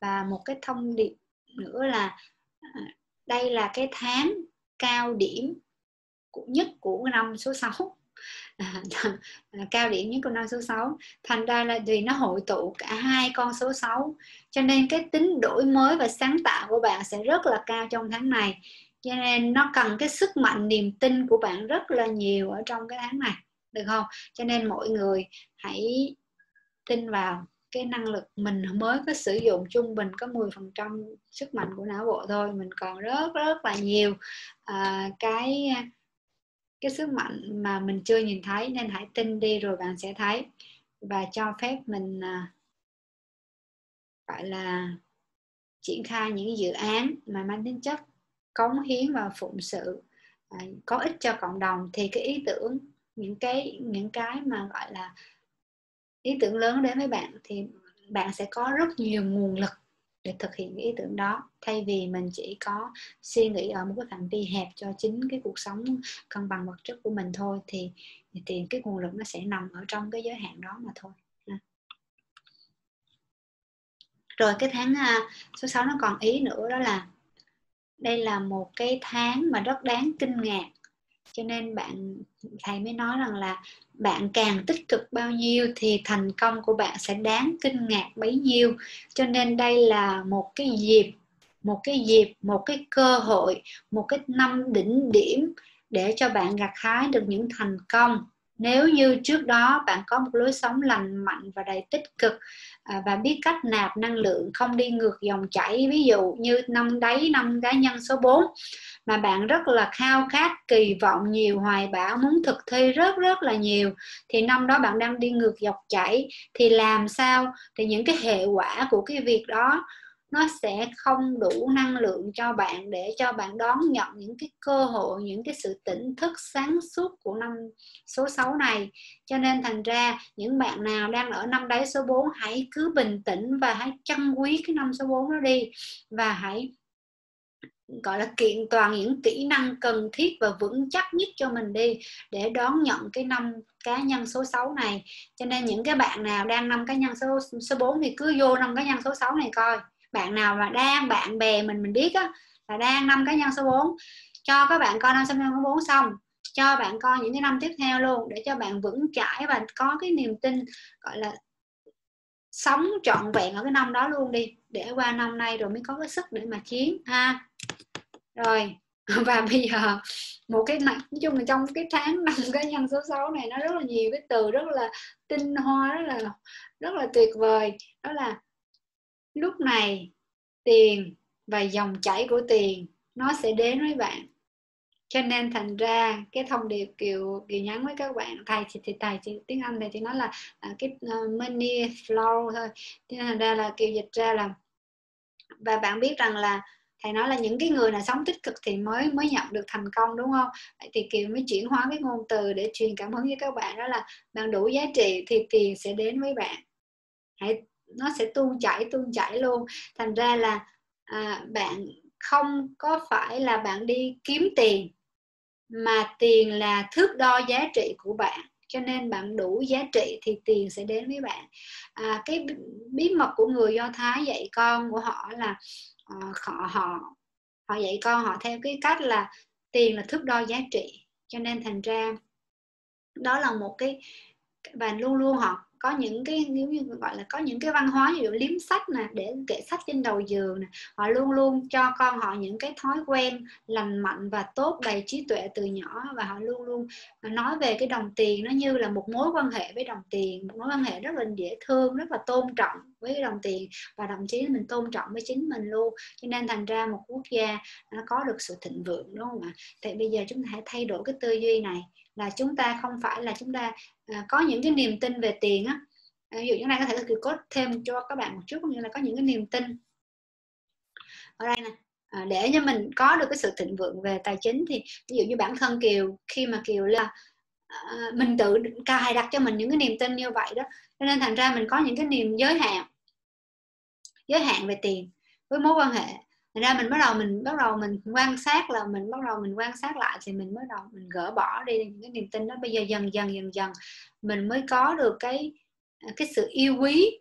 Speaker 1: Và một cái thông điệp nữa là à, đây là cái tháng cao điểm của nhất của năm số 6 à, à, cao điểm nhất của năm số 6 thành ra là vì nó hội tụ cả hai con số 6 cho nên cái tính đổi mới và sáng tạo của bạn sẽ rất là cao trong tháng này. Cho nên nó cần cái sức mạnh niềm tin của bạn rất là nhiều ở trong cái tháng này. Được không? Cho nên mọi người hãy tin vào cái năng lực mình mới có sử dụng trung bình có 10% sức mạnh của não bộ thôi mình còn rất rất là nhiều à, cái cái sức mạnh mà mình chưa nhìn thấy nên hãy tin đi rồi bạn sẽ thấy. Và cho phép mình à, gọi là triển khai những dự án mà mang tính chất cống hiến và phụng sự à, có ích cho cộng đồng thì cái ý tưởng những cái những cái mà gọi là ý tưởng lớn đến với bạn thì bạn sẽ có rất nhiều nguồn lực để thực hiện cái ý tưởng đó. Thay vì mình chỉ có suy nghĩ ở một cái phạm vi hẹp cho chính cái cuộc sống cân bằng vật chất của mình thôi, thì thì cái nguồn lực nó sẽ nằm ở trong cái giới hạn đó mà thôi. Rồi cái tháng à, số 6 nó còn ý nữa đó là đây là một cái tháng mà rất đáng kinh ngạc cho nên bạn, thầy mới nói rằng là bạn càng tích cực bao nhiêu thì thành công của bạn sẽ đáng kinh ngạc bấy nhiêu. Cho nên đây là một cái dịp, một cái dịp, một cái cơ hội, một cái năm đỉnh điểm để cho bạn gặt hái được những thành công. Nếu như trước đó bạn có một lối sống lành mạnh và đầy tích cực À, và biết cách nạp năng lượng không đi ngược dòng chảy, ví dụ như năm đáy, năm cá nhân số 4 mà bạn rất là khao khát, kỳ vọng nhiều, hoài bão, muốn thực thi rất rất là nhiều. Thì năm đó bạn đang đi ngược dọc chảy, thì làm sao? Thì những cái hệ quả của cái việc đó nó sẽ không đủ năng lượng cho bạn để cho bạn đón nhận những cái cơ hội, những cái sự tỉnh thức sáng suốt của năm số 6 này. Cho nên thành ra, những bạn nào đang ở năm đáy số 4 hãy cứ bình tĩnh và hãy trân quý cái năm số 4 đó đi. Và hãy, gọi là, kiện toàn những kỹ năng cần thiết và vững chắc nhất cho mình đi để đón nhận cái năm cá nhân số 6 này. Cho nên những cái bạn nào đang năm cá nhân số số 4 thì cứ vô năm cá nhân số 6 này coi bạn nào mà đang, bạn bè mình mình biết á, là đang năm cá nhân số 4 cho các bạn coi năm số 4 xong, cho bạn coi những cái năm tiếp theo luôn, để cho bạn vững chãi và có cái niềm tin, gọi là, sống trọn vẹn ở cái năm đó luôn đi, để qua năm nay rồi mới có cái sức để mà chiến, ha. Rồi, và bây giờ một cái nói chung là trong cái tháng năm cá nhân số 6 này, nó rất là nhiều cái từ rất là tinh hoa, rất là rất là tuyệt vời, đó là lúc này tiền và dòng chảy của tiền nó sẽ đến với bạn. Cho nên thành ra cái thông điệp kiều kiều nhắn với các bạn thầy thì, thì thầy thì, tiếng anh thì chỉ nói là à, cái uh, money flow thôi. Thế thành ra là kiều dịch ra là và bạn biết rằng là thầy nói là những cái người nào sống tích cực thì mới mới nhận được thành công đúng không? Thì kiều mới chuyển hóa cái ngôn từ để truyền cảm hứng với các bạn. Đó là bạn đủ giá trị thì tiền sẽ đến với bạn. Hãy nó sẽ tuôn chảy tuôn chảy luôn. Thành ra là à, bạn không có phải là bạn đi kiếm tiền mà tiền là thước đo giá trị của bạn. Cho nên bạn đủ giá trị thì tiền sẽ đến với bạn. À, cái bí mật của người do thái dạy con của họ là uh, họ họ họ dạy con họ theo cái cách là tiền là thước đo giá trị. Cho nên thành ra đó là một cái và luôn luôn họ có những cái, nếu như gọi là có những cái văn hóa, ví dụ liếm sách nè, để kệ sách trên đầu giường nè, họ luôn luôn cho con họ những cái thói quen lành mạnh và tốt, đầy trí tuệ từ nhỏ, và họ luôn luôn nói về cái đồng tiền. Nó như là một mối quan hệ với đồng tiền, một mối quan hệ rất là dễ thương, rất là tôn trọng với cái đồng tiền, và thậm chí mình tôn trọng với chính mình luôn. Cho nên thành ra một quốc gia nó có được sự thịnh vượng, đúng không ạ? Thì bây giờ chúng ta hãy thay đổi cái tư duy này là chúng ta không phải là chúng ta à, có những cái niềm tin về tiền á. À, ví dụ như này có thể là cốt thêm cho các bạn một chút cũng như là có những cái niềm tin. Ở đây nè à, để cho mình có được cái sự thịnh vượng về tài chính thì ví dụ như bản thân kiều khi mà kiều là à, mình tự cài đặt cho mình những cái niềm tin như vậy đó cho nên thành ra mình có những cái niềm giới hạn giới hạn về tiền với mối quan hệ thành ra mình bắt đầu mình, bắt đầu mình quan sát là mình, bắt đầu mình quan sát lại thì mình bắt đầu mình gỡ bỏ đi cái niềm tin đó. Bây giờ dần dần dần dần mình mới có được cái cái sự yêu quý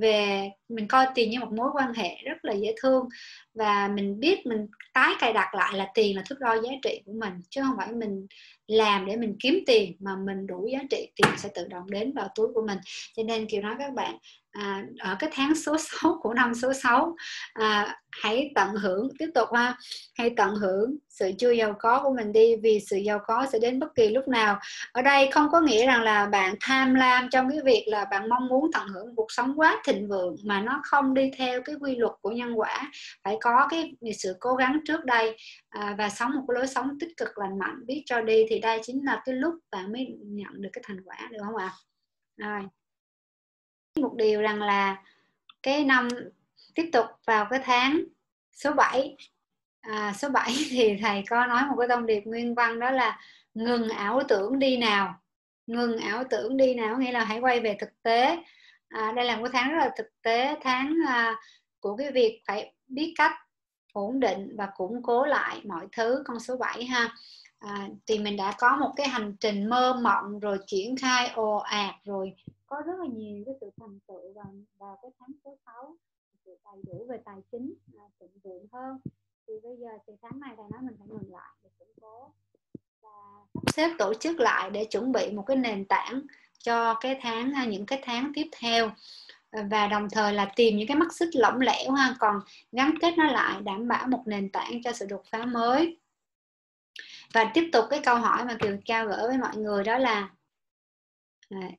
Speaker 1: về, mình coi tiền như một mối quan hệ rất là dễ thương. Và mình biết mình tái cài đặt lại là tiền là thước đo giá trị của mình, chứ không phải mình làm để mình kiếm tiền mà mình đủ giá trị, tiền sẽ tự động đến vào túi của mình. Cho nên kiểu nói các bạn à, ở cái tháng số 6 của năm số 6 à, hãy tận hưởng tiếp tục ha hãy tận hưởng sự chưa giàu có của mình đi vì sự giàu có sẽ đến bất kỳ lúc nào. Ở đây không có nghĩa rằng là bạn tham lam trong cái việc là bạn mong muốn tận hưởng cuộc sống quá thịnh vượng mà nó không đi theo cái quy luật của nhân quả. Phải có cái sự cố gắng trước đây à, và sống một cái lối sống tích cực lành mạnh. Biết cho đi thì đây chính là cái lúc bạn mới nhận được cái thành quả được không ạ? À? rồi một điều rằng là cái năm tiếp tục vào cái tháng số 7 à, số 7 thì thầy có nói một cái thông điệp nguyên văn đó là ngừng ảo tưởng đi nào. Ngừng ảo tưởng đi nào nghĩa là hãy quay về thực tế. À, đây là một tháng rất là thực tế tháng à, của cái việc phải biết cách ổn định và củng cố lại mọi thứ con số 7 ha. À, thì mình đã có một cái hành trình mơ mộng rồi triển khai ồ ạt rồi có rất là nhiều cái sự thành tựu vào vào cái tháng số 6 sự đầy đủ về tài chính à, thịnh vượng hơn. Thì bây giờ thì tháng này thầy nói mình phải ngừng lại để củng cố và sắp xếp tổ chức lại để chuẩn bị một cái nền tảng cho cái tháng à, những cái tháng tiếp theo. Và đồng thời là tìm những cái mắt xích lỏng lẻo ha, còn gắn kết nó lại, đảm bảo một nền tảng cho sự đột phá mới. Và tiếp tục cái câu hỏi mà kiều trao gửi với mọi người đó là à,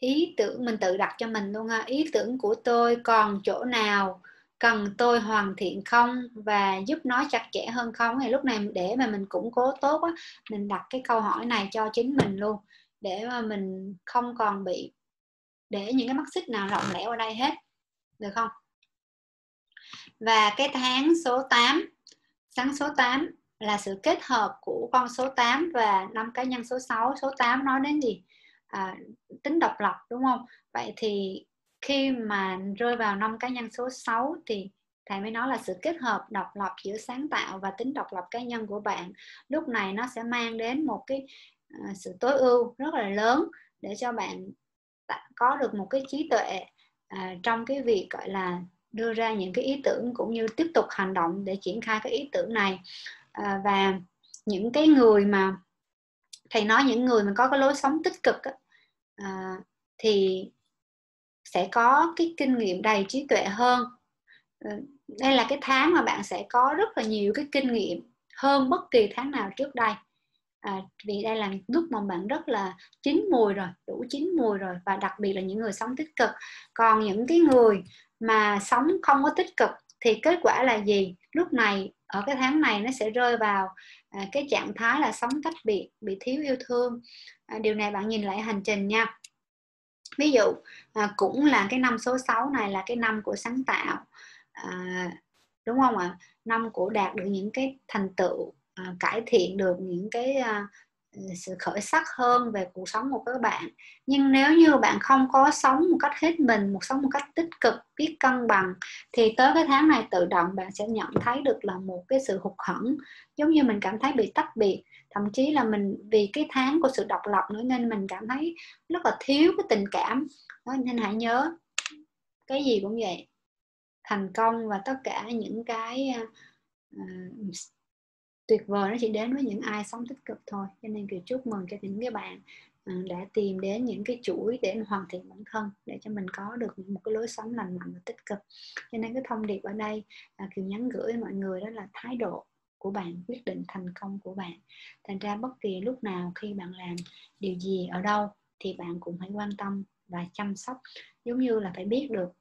Speaker 1: ý tưởng mình tự đặt cho mình luôn ha. Ý tưởng của tôi còn chỗ nào cần tôi hoàn thiện không? Và giúp nó chặt chẽ hơn không? Thì lúc này để mà mình củng cố tốt á, mình đặt cái câu hỏi này cho chính mình luôn. Để mà mình không còn bị để những cái mắt xích nào lỏng lẻo ở đây hết. Được không? Và cái tháng số 8 tháng số 8 là sự kết hợp của con số 8 và năm cá nhân số 6 số 8 nói đến gì? À, tính độc lập đúng không? Vậy thì khi mà rơi vào năm cá nhân số 6 thì thầy mới nói là sự kết hợp độc lập giữa sáng tạo và tính độc lập cá nhân của bạn lúc này nó sẽ mang đến một cái à, sự tối ưu rất là lớn để cho bạn có được một cái trí tuệ à, trong cái việc gọi là đưa ra những cái ý tưởng cũng như tiếp tục hành động để triển khai cái ý tưởng này. À, và những cái người mà thầy nói những người mà có cái lối sống tích cực á, à, thì sẽ có cái kinh nghiệm đầy trí tuệ hơn. Ừ, đây là cái tháng mà bạn sẽ có rất là nhiều cái kinh nghiệm hơn bất kỳ tháng nào trước đây. À, vì đây là lúc mà bạn rất là chín mùi rồi đủ chín mùi rồi và đặc biệt là những người sống tích cực. Còn những cái người mà sống không có tích cực thì kết quả là gì? Lúc này ở cái tháng này nó sẽ rơi vào à, cái trạng thái là sống cách biệt bị thiếu yêu thương. À, điều này bạn nhìn lại hành trình nha. Ví dụ à, cũng là cái năm số 6 này là cái năm của sáng tạo. À, đúng không ạ? Năm của đạt được những cái thành tựu à, cải thiện được những cái à, sự khởi sắc hơn về cuộc sống của các bạn. Nhưng nếu như bạn không có sống một cách hết mình một sống một cách tích cực biết cân bằng thì tới cái tháng này tự động bạn sẽ nhận thấy được là một cái sự hụt hẫng. Giống như mình cảm thấy bị tách biệt thậm chí là mình vì cái tháng của sự độc lập nữa nên mình cảm thấy rất là thiếu cái tình cảm. Đó, nên hãy nhớ cái gì cũng vậy. Thành công và tất cả những cái uh, tuyệt vời nó chỉ đến với những ai sống tích cực thôi. Cho nên kiều chúc mừng cho những cái bạn ờ, đã tìm đến những cái chuỗi để hoàn thiện bản thân để cho mình có được một cái lối sống lành mạnh và tích cực. Cho nên cái thông điệp ở đây uh, kiều nhắn gửi mọi người đó là thái độ của bạn quyết định thành công của bạn. Thành ra bất kỳ lúc nào khi bạn làm điều gì ở đâu thì bạn cũng phải quan tâm và chăm sóc. Giống như là phải biết được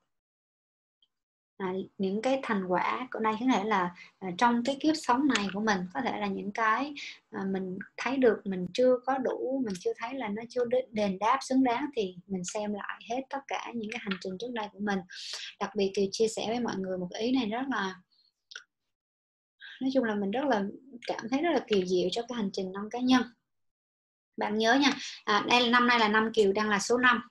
Speaker 1: à, những cái thành quả của đây có thể là à, trong cái kiếp sống này của mình có thể là những cái à, mình thấy được mình chưa có đủ mình chưa thấy là nó chưa đền đáp xứng đáng thì mình xem lại hết tất cả những cái hành trình trước đây của mình. Đặc biệt thì chia sẻ với mọi người một ý này rất là nói chung là mình rất là cảm thấy rất là kỳ diệu cho cái hành trình năm cá nhân. Bạn nhớ nha à, đây là năm nay là năm kiều đang là số 5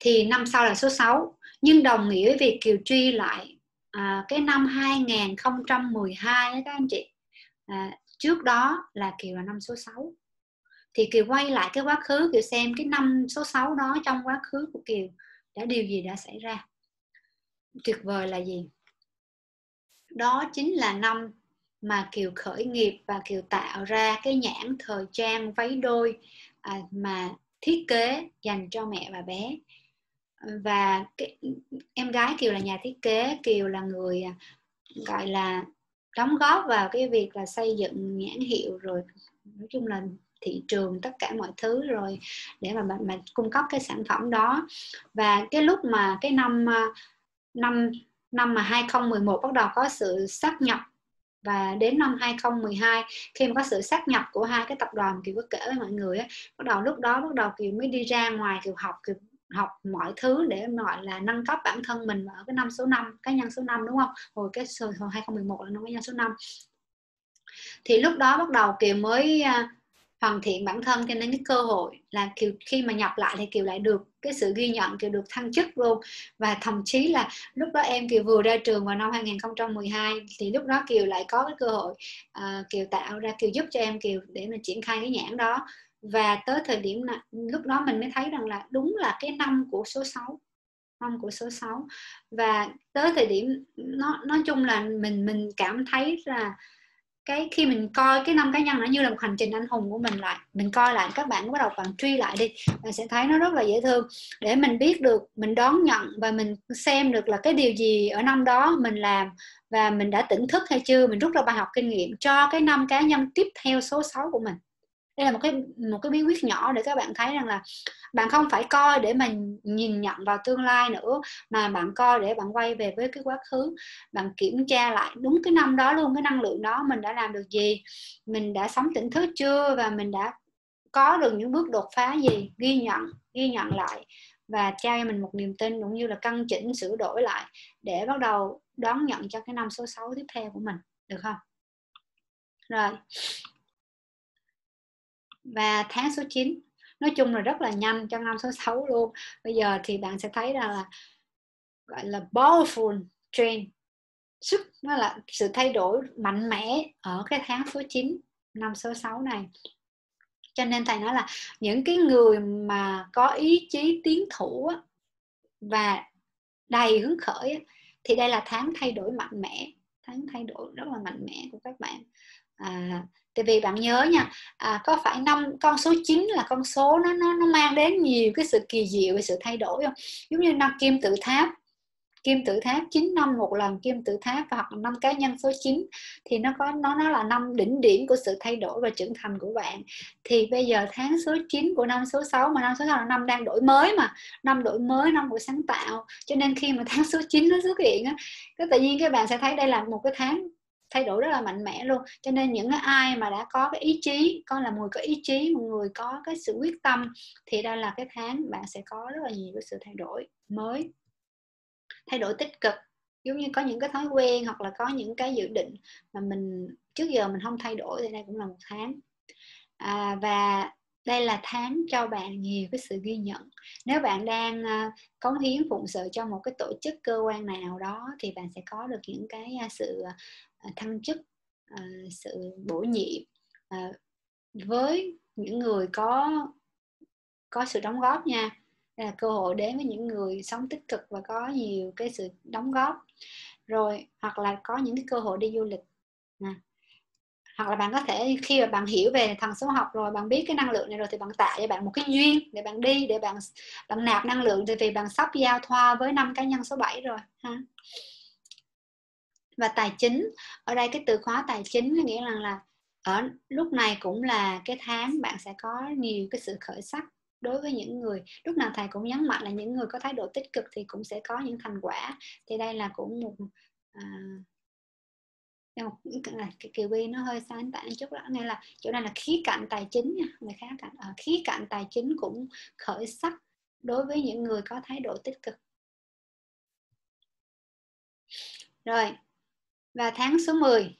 Speaker 1: thì năm sau là số 6 nhưng đồng nghĩa với việc kiều truy lại à, cái năm 2012 đó các anh chị. À, trước đó là kiều là năm số 6 thì kiều quay lại cái quá khứ kiều xem cái năm số 6 đó trong quá khứ của kiều đã điều gì đã xảy ra. Tuyệt vời là gì? Đó chính là năm mà kiều khởi nghiệp và kiều tạo ra cái nhãn thời trang váy đôi à, mà thiết kế dành cho mẹ và bé và cái, em gái kiều là nhà thiết kế kiều là người à, gọi là đóng góp vào cái việc là xây dựng nhãn hiệu rồi nói chung là thị trường tất cả mọi thứ rồi để mà mà, mà cung cấp cái sản phẩm đó. Và cái lúc mà cái năm à, năm năm mà 2011 bắt đầu có sự xác nhập và đến năm 2012 khi mà có sự xác nhập của hai cái tập đoàn Kiều có kể với mọi người ấy, bắt đầu lúc đó bắt đầu Kiều mới đi ra ngoài Kiều học Kiều học mọi thứ để gọi là nâng cấp bản thân mình ở cái năm số 5 cái nhân số 5 đúng không? Hồi cái hồi 2011 là năm cái nhân số 5 thì lúc đó bắt đầu Kiều mới à, hoàn thiện bản thân cho nên cái cơ hội là kiều khi mà nhập lại thì kiều lại được cái sự ghi nhận kiều được thăng chức luôn. Và thậm chí là lúc đó em kiều vừa ra trường vào năm 2012 thì lúc đó kiều lại có cái cơ hội uh, kiều tạo ra kiều giúp cho em kiều để mà triển khai cái nhãn đó và tới thời điểm này, lúc đó mình mới thấy rằng là đúng là cái năm của số 6 năm của số 6 và tới thời điểm nó nói chung là mình mình cảm thấy là cái khi mình coi cái năm cá nhân nó như là một hành trình anh hùng của mình lại mình coi lại các bạn bắt đầu bạn truy lại đi bạn sẽ thấy nó rất là dễ thương. Để mình biết được mình đón nhận và mình xem được là cái điều gì ở năm đó mình làm và mình đã tỉnh thức hay chưa mình rút ra bài học kinh nghiệm cho cái năm cá nhân tiếp theo số 6 của mình đây là một cái một cái bí quyết nhỏ để các bạn thấy rằng là bạn không phải coi để mà nhìn nhận vào tương lai nữa, mà bạn coi để bạn quay về với cái quá khứ. Bạn kiểm tra lại đúng cái năm đó luôn, cái năng lượng đó mình đã làm được gì, mình đã sống tỉnh thức chưa, và mình đã có được những bước đột phá gì, ghi nhận ghi nhận lại, và trao cho mình một niềm tin cũng như là căn chỉnh, sửa đổi lại để bắt đầu đón nhận cho cái năm số 6 tiếp theo của mình. Được không? Rồi và tháng số 9 nói chung là rất là nhanh trong năm số 6 luôn. Bây giờ thì bạn sẽ thấy rằng là, gọi là, powerful change sức, nó là sự thay đổi mạnh mẽ ở cái tháng số 9 năm số 6 này. Cho nên thầy nói là những cái người mà có ý chí tiến thủ và đầy hứng khởi thì đây là tháng thay đổi mạnh mẽ. Tháng thay đổi rất là mạnh mẽ của các bạn à, tại vì bạn nhớ nha à, có phải năm con số 9 là con số nó nó nó mang đến nhiều cái sự kỳ diệu và sự thay đổi không? Giống như năm kim tự tháp kim tự tháp 9 năm một lần kim tự tháp hoặc năm cá nhân số 9 thì nó có nó nó là năm đỉnh điểm của sự thay đổi và trưởng thành của bạn. Thì bây giờ tháng số 9 của năm số 6 mà năm số 6 là năm đang đổi mới mà năm đổi mới năm của sáng tạo. Cho nên khi mà tháng số 9 nó xuất hiện á cái tự nhiên các bạn sẽ thấy đây là một cái tháng thay đổi rất là mạnh mẽ luôn. Cho nên những ai mà đã có cái ý chí con là một người có ý chí một người có cái sự quyết tâm thì đây là cái tháng bạn sẽ có rất là nhiều cái sự thay đổi mới thay đổi tích cực. Giống như có những cái thói quen hoặc là có những cái dự định mà mình trước giờ mình không thay đổi thì đây cũng là một tháng. À, và đây là tháng cho bạn nhiều cái sự ghi nhận. Nếu bạn đang à, cống hiến phụng sự cho một cái tổ chức cơ quan nào đó thì bạn sẽ có được những cái à, sự à, À, thăng chức à, sự bổ nhiệm à, với những người có có sự đóng góp nha. Là cơ hội đến với những người sống tích cực và có nhiều cái sự đóng góp. Rồi, hoặc là có những cái cơ hội đi du lịch nè. Hoặc là bạn có thể, khi mà bạn hiểu về thần số học rồi, bạn biết cái năng lượng này rồi thì bạn tạo cho bạn một cái duyên để bạn đi, để bạn bạn nạp năng lượng. Thì vì bạn sắp giao thoa với năm cá nhân số 7 rồi, ha và tài chính. Ở đây cái từ khóa tài chính có nghĩa rằng là ở lúc này cũng là cái tháng bạn sẽ có nhiều cái sự khởi sắc đối với những người. Lúc nào thầy cũng nhấn mạnh là những người có thái độ tích cực thì cũng sẽ có những thành quả. Thì đây là cũng một à, cái kiều vi nó hơi sáng tạo chút đó. Nên là chỗ này là khí cạnh tài chính nha người khá cạnh ờ, à, khí cạnh tài chính cũng khởi sắc đối với những người có thái độ tích cực. Rồi và tháng số 10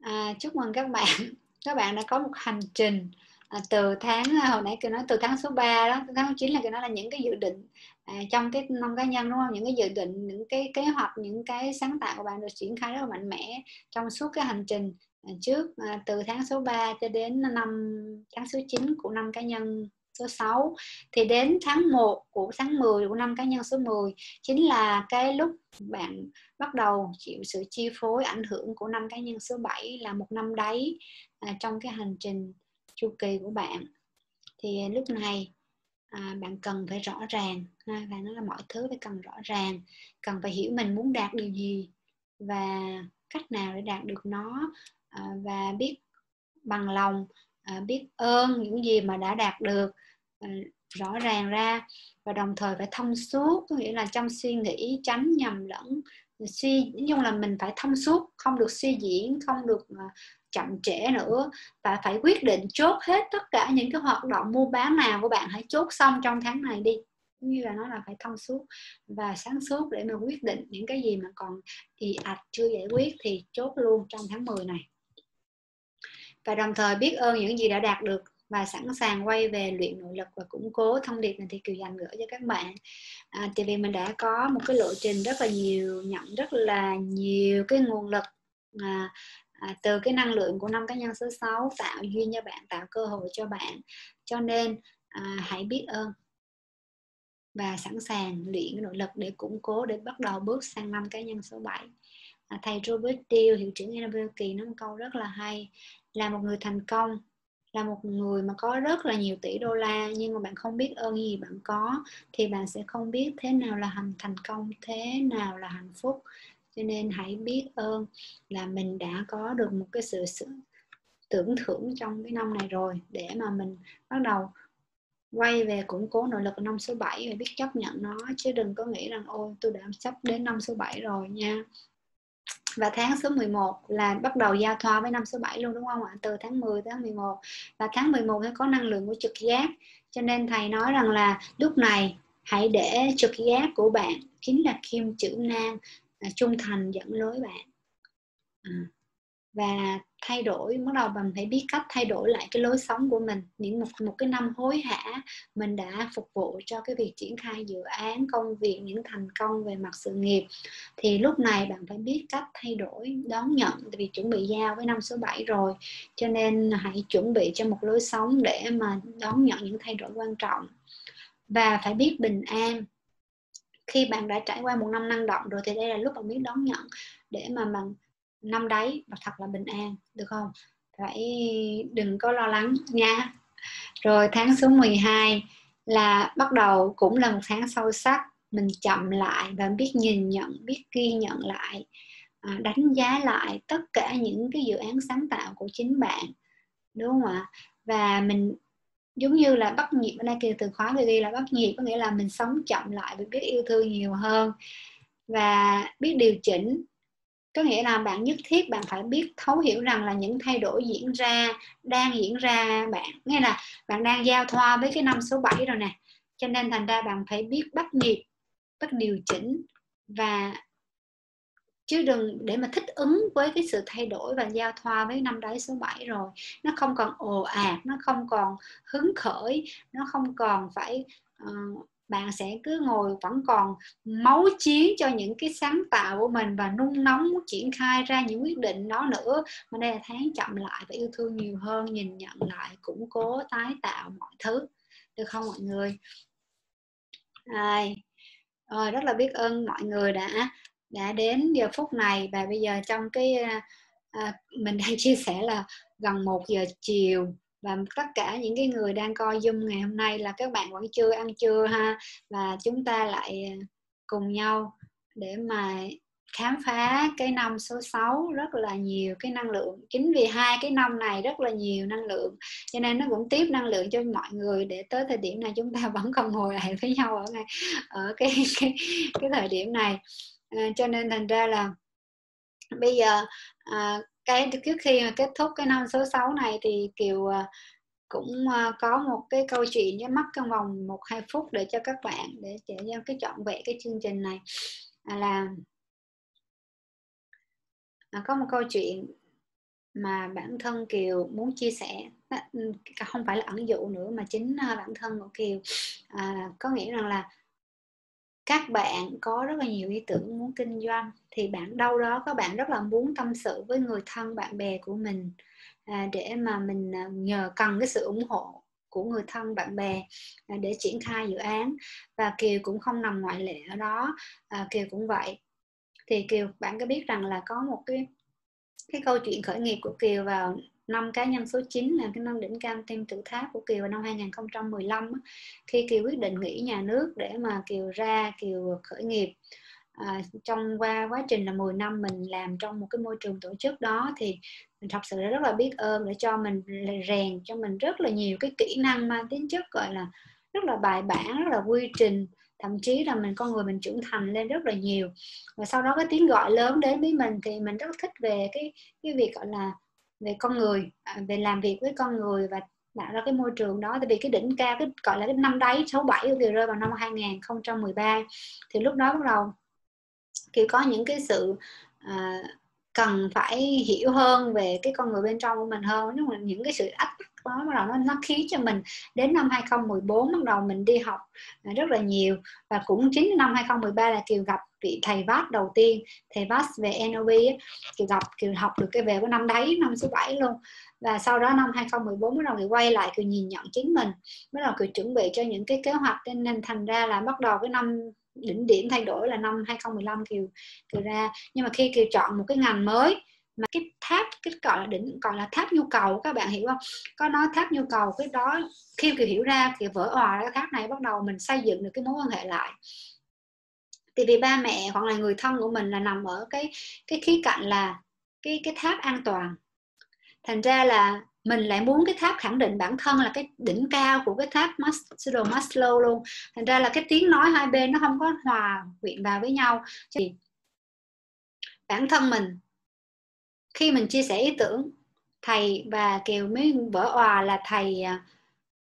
Speaker 1: à, chúc mừng các bạn. Các bạn đã có một hành trình à, từ tháng à, hồi nãy tôi nói từ tháng số 3 đó tháng số 9 là cái nói là những cái dự định à, trong cái năm cá nhân đúng không? Những cái dự định những cái kế hoạch những cái sáng tạo của bạn được triển khai rất là mạnh mẽ trong suốt cái hành trình à, trước à, từ tháng số 3 cho đến năm tháng số 9 của năm cá nhân số 6 thì đến tháng 1 của tháng 10 của năm cá nhân số 10 chính là cái lúc bạn bắt đầu chịu sự chi phối ảnh hưởng của năm cá nhân số 7 là một năm đáy à, trong cái hành trình chu kỳ của bạn. Thì lúc này à, bạn cần phải rõ ràng ha, và nó là mọi thứ phải cần rõ ràng. Cần phải hiểu mình muốn đạt điều gì và cách nào để đạt được nó à, và biết bằng lòng à, biết ơn những gì mà đã đạt được à, rõ ràng ra. Và đồng thời phải thông suốt có nghĩa là trong suy nghĩ tránh nhầm lẫn suy nói chung là mình phải thông suốt không được suy diễn không được à, chậm trễ nữa. Và phải quyết định chốt hết tất cả những cái hoạt động mua bán nào của bạn hãy chốt xong trong tháng này đi. Như là nó là phải thông suốt và sáng suốt để mà quyết định những cái gì mà còn thì ạch chưa giải quyết thì chốt luôn trong tháng 10 này và đồng thời biết ơn những gì đã đạt được và sẵn sàng quay về luyện nội lực và củng cố thông điệp này thì kiều dành gửi cho các bạn. À, tại vì mình đã có một cái lộ trình rất là nhiều nhận rất là nhiều cái nguồn lực à, à, từ cái năng lượng của năm cá nhân số 6 tạo duyên cho bạn tạo cơ hội cho bạn. Cho nên à, hãy biết ơn và sẵn sàng luyện nội lực để củng cố để bắt đầu bước sang năm cá nhân số 7 à, thầy Robert Deal hiệu trưởng NLP Kỳ nói một câu rất là hay là một người thành công là một người mà có rất là nhiều tỷ đô la. Nhưng mà bạn không biết ơn gì bạn có thì bạn sẽ không biết thế nào là hành thành công thế nào là hạnh phúc. Cho nên hãy biết ơn là mình đã có được một cái sự, sự tưởng thưởng trong cái năm này rồi. Để mà mình bắt đầu quay về củng cố nội lực năm số 7 và biết chấp nhận nó. Chứ đừng có nghĩ rằng ôi tôi đã sắp đến năm số 7 rồi nha và tháng số 11 là bắt đầu giao thoa với năm số 7 luôn đúng không ạ? Từ tháng 10 tới tháng 11 và tháng 11 nó có năng lượng của trực giác. Cho nên thầy nói rằng là lúc này hãy để trực giác của bạn chính là kim chữ nang à, trung thành dẫn lối bạn. À, và thay đổi, bắt đầu mình phải biết cách thay đổi lại cái lối sống của mình. Những một một cái năm hối hả, mình đã phục vụ cho cái việc triển khai dự án, công việc, những thành công về mặt sự nghiệp. Thì lúc này bạn phải biết cách thay đổi, đón nhận vì chuẩn bị giao với năm số 7 rồi. Cho nên hãy chuẩn bị cho một lối sống để mà đón nhận những thay đổi quan trọng. Và phải biết bình an. Khi bạn đã trải qua một năm năng động rồi thì đây là lúc bạn biết đón nhận để mà mình năm đấy và thật là bình an, được không? Phải đừng có lo lắng nha. Rồi tháng số 12 là bắt đầu cũng là một tháng sâu sắc. Mình chậm lại và biết nhìn nhận, biết ghi nhận lại à, đánh giá lại tất cả những cái dự án sáng tạo của chính bạn, đúng không ạ? Và mình giống như là bắt nhịp, ở đây kia từ khóa ghi là bắt nhịp, có nghĩa là mình sống chậm lại và biết yêu thương nhiều hơn và biết điều chỉnh có nghĩa là bạn nhất thiết bạn phải biết thấu hiểu rằng là những thay đổi diễn ra đang diễn ra bạn. Nghe là bạn đang giao thoa với cái năm số 7 rồi nè. Cho nên thành ra bạn phải biết bắt nhịp bắt điều chỉnh và chứ đừng để mà thích ứng với cái sự thay đổi và giao thoa với năm đáy số 7 rồi. Nó không còn ồ ạt nó không còn hứng khởi nó không còn phải uh, bạn sẽ cứ ngồi vẫn còn máu chiến cho những cái sáng tạo của mình và nung nóng triển khai ra những quyết định đó nữa. Mà đây là tháng chậm lại và yêu thương nhiều hơn nhìn nhận lại củng cố tái tạo mọi thứ. Được không mọi người? Ai. Rồi, rất là biết ơn mọi người đã đã đến giờ phút này. Và bây giờ trong cái à, à mình đang chia sẻ là gần một giờ chiều và tất cả những cái người đang coi zoom ngày hôm nay là các bạn vẫn chưa ăn trưa ha và chúng ta lại ờ, cùng nhau để mà khám phá cái năm số 6 rất là nhiều cái năng lượng. Chính vì hai cái năm này rất là nhiều năng lượng cho nên nó cũng tiếp năng lượng cho mọi người để tới thời điểm này chúng ta vẫn còn ngồi lại với nhau ở ngay ở cái cái cái thời điểm này. À, cho nên thành ra là bây giờ à, cái trước khi mà kết thúc cái năm số 6 này thì kiều ờ, cũng ờ, có một cái câu chuyện nhắm mắt trong vòng một hai phút để cho các bạn để trẻ giao cái chọn vẹn cái chương trình này. À, là à, có một câu chuyện mà bản thân kiều muốn chia sẻ. Ừ, không phải là ẩn dụ nữa mà chính bản thân của kiều. À, có nghĩa rằng là các bạn có rất là nhiều ý tưởng muốn kinh doanh thì bạn đâu đó các bạn rất là muốn tâm sự với người thân bạn bè của mình à, để mà mình à, nhờ cần cái sự ủng hộ của người thân bạn bè à, để triển khai dự án. Và kiều cũng không nằm ngoại lệ ở đó à, kiều cũng vậy. Thì kiều bạn có biết rằng là có một cái cái câu chuyện khởi nghiệp của kiều vào năm cá nhân số 9 là cái năm đỉnh cam tim tự tháp của Kiều vào năm 2015 khi Kiều quyết định nghỉ nhà nước để mà Kiều ra Kiều khởi nghiệp à, trong qua quá trình là 10 năm mình làm trong một cái môi trường tổ chức đó thì mình thật sự rất là biết ơn để cho mình rèn cho mình rất là nhiều cái kỹ năng mang tính chất gọi là rất là bài bản rất là quy trình. Thậm chí là mình con người mình trưởng thành lên rất là nhiều. Và sau đó cái tiếng gọi lớn đến với mình thì mình rất thích về cái cái việc gọi là về con người à, về làm việc với con người và tạo ra cái môi trường đó. Tại vì cái đỉnh cao cái gọi là cái năm đáy số 7 của rơi vào năm 2013 thì lúc đó bắt đầu kiểu có những cái sự uh, cần phải hiểu hơn về cái con người bên trong của mình hơn. Nhưng mà những cái sự ách tắc đó bắt đầu nó nó khiến cho mình đến năm 2014 bắt đầu mình đi học à, rất là nhiều. Và cũng chính năm 2013 là Kiều gặp vị thầy Vát đầu tiên thầy Vát về NLP Kiều gặp Kiều học được cái về của năm đấy năm số 7 luôn. Và sau đó năm 2014 bắt đầu Kiều quay lại Kiều nhìn nhận chính mình. Bắt đầu Kiều chuẩn bị cho những cái kế hoạch nên thành ra là bắt đầu cái năm đỉnh điểm thay đổi là năm 2015 Kiều Kiều ra. Nhưng mà khi Kiều chọn một cái ngành mới, mà cái tháp, cái gọi là đỉnh còn là tháp nhu cầu, các bạn hiểu không? Có nói tháp nhu cầu, cái đó khi Kiều hiểu ra, Kiều vỡ òa cái tháp này, bắt đầu mình xây dựng được cái mối quan hệ lại. Thì vì ba mẹ hoặc là người thân của mình là nằm ở cái cái khía cạnh là cái cái tháp an toàn. Thành ra là mình lại muốn cái tháp khẳng định bản thân là cái đỉnh cao của cái tháp Maslow, Maslow luôn. Thành ra là cái tiếng nói hai bên nó không có hòa quyện vào với nhau. Thì bản thân mình khi mình chia sẻ ý tưởng thầy và kiều mới vỡ òa là thầy à,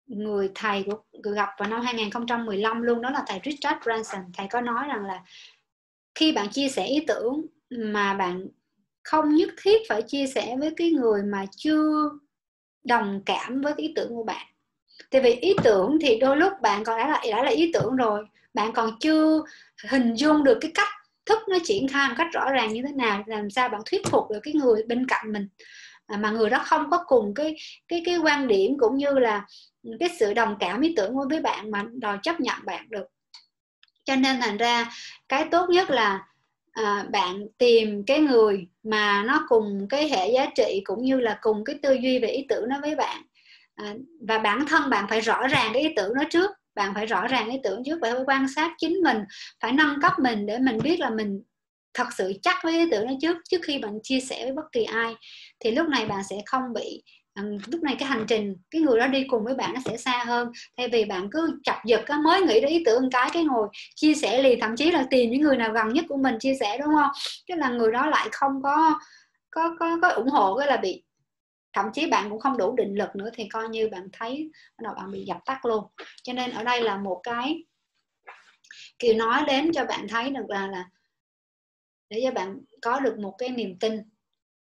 Speaker 1: người thầy của gặp vào năm 2015 luôn đó là thầy Richard Branson. Thầy có nói rằng là khi bạn chia sẻ ý tưởng mà bạn không nhất thiết phải chia sẻ với cái người mà chưa đồng cảm với ý tưởng của bạn. Tại vì ý tưởng thì đôi lúc bạn còn đã là đã là ý tưởng rồi. Bạn còn chưa hình dung được cái cách thức nó triển khai một cách rõ ràng như thế nào, làm sao bạn thuyết phục được cái người bên cạnh mình. À, mà người đó không có cùng cái cái cái quan điểm cũng như là cái sự đồng cảm ý tưởng với bạn mà đòi chấp nhận bạn được. Cho nên thành ra cái tốt nhất là à, bạn tìm cái người mà nó cùng cái hệ giá trị cũng như là cùng cái tư duy về ý tưởng đó với bạn. À, và bản thân bạn phải rõ ràng cái ý tưởng đó trước. Bạn phải rõ ràng ý tưởng trước phải quan sát chính mình phải nâng cấp mình để mình biết là mình thật sự chắc với ý tưởng đó trước trước khi bạn chia sẻ với bất kỳ ai. Thì lúc này bạn sẽ không bị Ờ, lúc này cái hành trình, cái người đó đi cùng với bạn nó sẽ xa hơn. Thay vì bạn cứ chập giật á, mới nghĩ đến ý tưởng cái cái ngồi chia sẻ liền, thậm chí là tìm những người nào gần nhất của mình chia sẻ, đúng không? Cái là người đó lại không có có có có ủng hộ cái là bị, thậm chí bạn cũng không đủ định lực nữa thì coi như bạn thấy bắt bạn bị dập tắt luôn. Cho nên ở đây là một cái kiểu nói đến cho bạn thấy được là là để cho bạn có được một cái niềm tin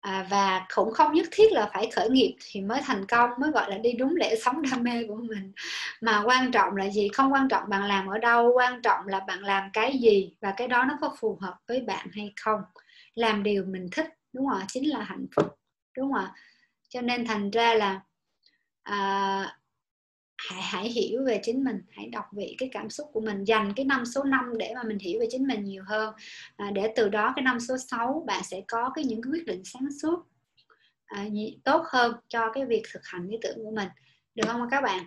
Speaker 1: à, và cũng không nhất thiết là phải khởi nghiệp thì mới thành công mới gọi là đi đúng lẽ sống đam mê của mình. Mà quan trọng là gì? Không quan trọng bạn làm ở đâu quan trọng là bạn làm cái gì và cái đó nó có phù hợp với bạn hay không. Làm điều mình thích đúng không chính là hạnh phúc đúng không cho nên thành ra là à, hãy hãy hiểu về chính mình hãy đọc vị cái cảm xúc của mình dành cái năm số 5 để mà mình hiểu về chính mình nhiều hơn. À, để từ đó cái năm số 6 bạn sẽ có cái những cái quyết định sáng suốt à, tốt hơn cho cái việc thực hành ý tưởng của mình. Được không các bạn?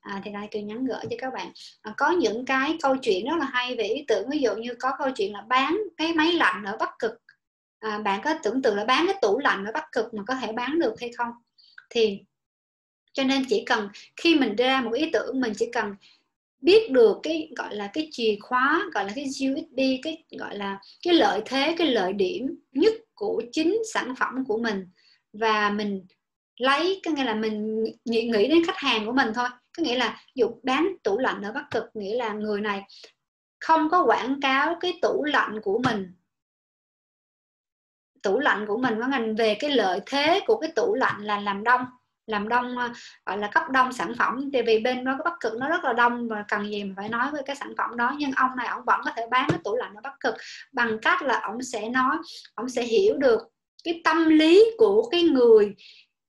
Speaker 1: À, thì đây tôi nhắn gửi cho các bạn. À, có những cái câu chuyện rất là hay về ý tưởng. Ví dụ như có câu chuyện là bán cái máy lạnh ở bắc cực. À, bạn có tưởng tượng là bán cái tủ lạnh ở bắc cực mà có thể bán được hay không? Thì cho nên chỉ cần khi mình ra một ý tưởng, mình chỉ cần biết được cái, gọi là, cái chìa khóa, gọi là cái USB cái, gọi là, cái lợi thế, cái lợi điểm nhất của chính sản phẩm của mình. Và mình lấy, có nghĩa là mình nghĩ đến khách hàng của mình thôi. Có nghĩa là dụ bán tủ lạnh ở bắc cực, nghĩa là người này không có quảng cáo cái tủ lạnh của mình. Tủ lạnh của mình có ngành về cái lợi thế của cái tủ lạnh là làm đông làm đông ờ, gọi là, cấp đông sản phẩm. Thì vì bên đó, cái bắc cực nó rất là đông và cần gì mà phải nói với cái sản phẩm đó. Nhưng ông này, ông vẫn có thể bán cái tủ lạnh ở bắc cực bằng cách là ông sẽ nói, ông sẽ hiểu được cái tâm lý của cái người,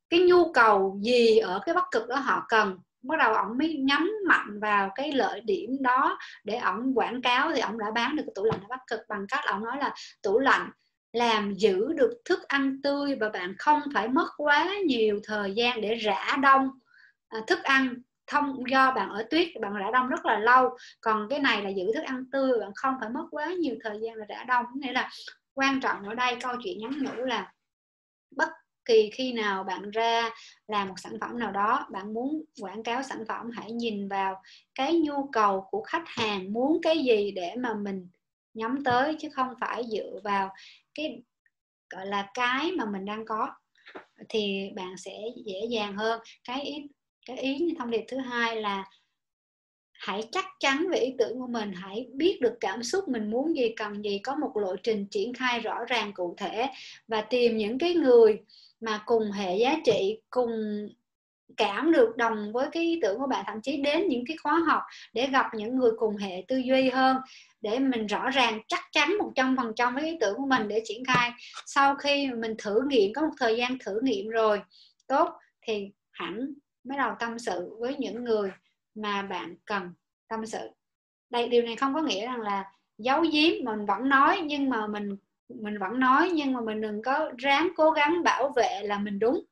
Speaker 1: cái nhu cầu gì ở cái bắc cực đó họ cần. Bắt đầu ổng mới nhắm mạnh vào cái lợi điểm đó để ổng quảng cáo thì ổng đã bán được cái tủ lạnh ở bắc cực bằng cách ổng nói là tủ lạnh làm giữ được thức ăn tươi và bạn không phải mất quá nhiều thời gian để rã đông. À, thức ăn thông do bạn ở tuyết, bạn rã đông rất là lâu. Còn cái này là giữ thức ăn tươi, bạn không phải mất quá nhiều thời gian để rã đông. Nghĩa là quan trọng ở đây, câu chuyện nhắn nhủ là bất kỳ khi nào bạn ra làm một sản phẩm nào đó, bạn muốn quảng cáo sản phẩm, hãy nhìn vào cái nhu cầu của khách hàng, muốn cái gì để mà mình nhắm tới chứ không phải dựa vào cái, gọi là, cái mà mình đang có. Thì bạn sẽ dễ dàng hơn. Cái ý cái ý như thông điệp thứ hai là hãy chắc chắn về ý tưởng của mình, hãy biết được cảm xúc mình muốn gì, cần gì, có một lộ trình triển khai rõ ràng cụ thể và tìm những cái người mà cùng hệ giá trị, cùng cảm được đồng với cái ý tưởng của bạn, thậm chí đến những cái khóa học để gặp những người cùng hệ tư duy hơn, để mình rõ ràng, chắc chắn một trăm phần trăm với ý tưởng của mình để triển khai. Sau khi mình thử nghiệm, có một thời gian thử nghiệm rồi, tốt, thì hẳn mới đầu tâm sự với những người mà bạn cần tâm sự. Đây, điều này không có nghĩa rằng là giấu giếm mình vẫn nói, nhưng mà mình mình vẫn nói, nhưng mà mình đừng có ráng cố gắng bảo vệ là mình đúng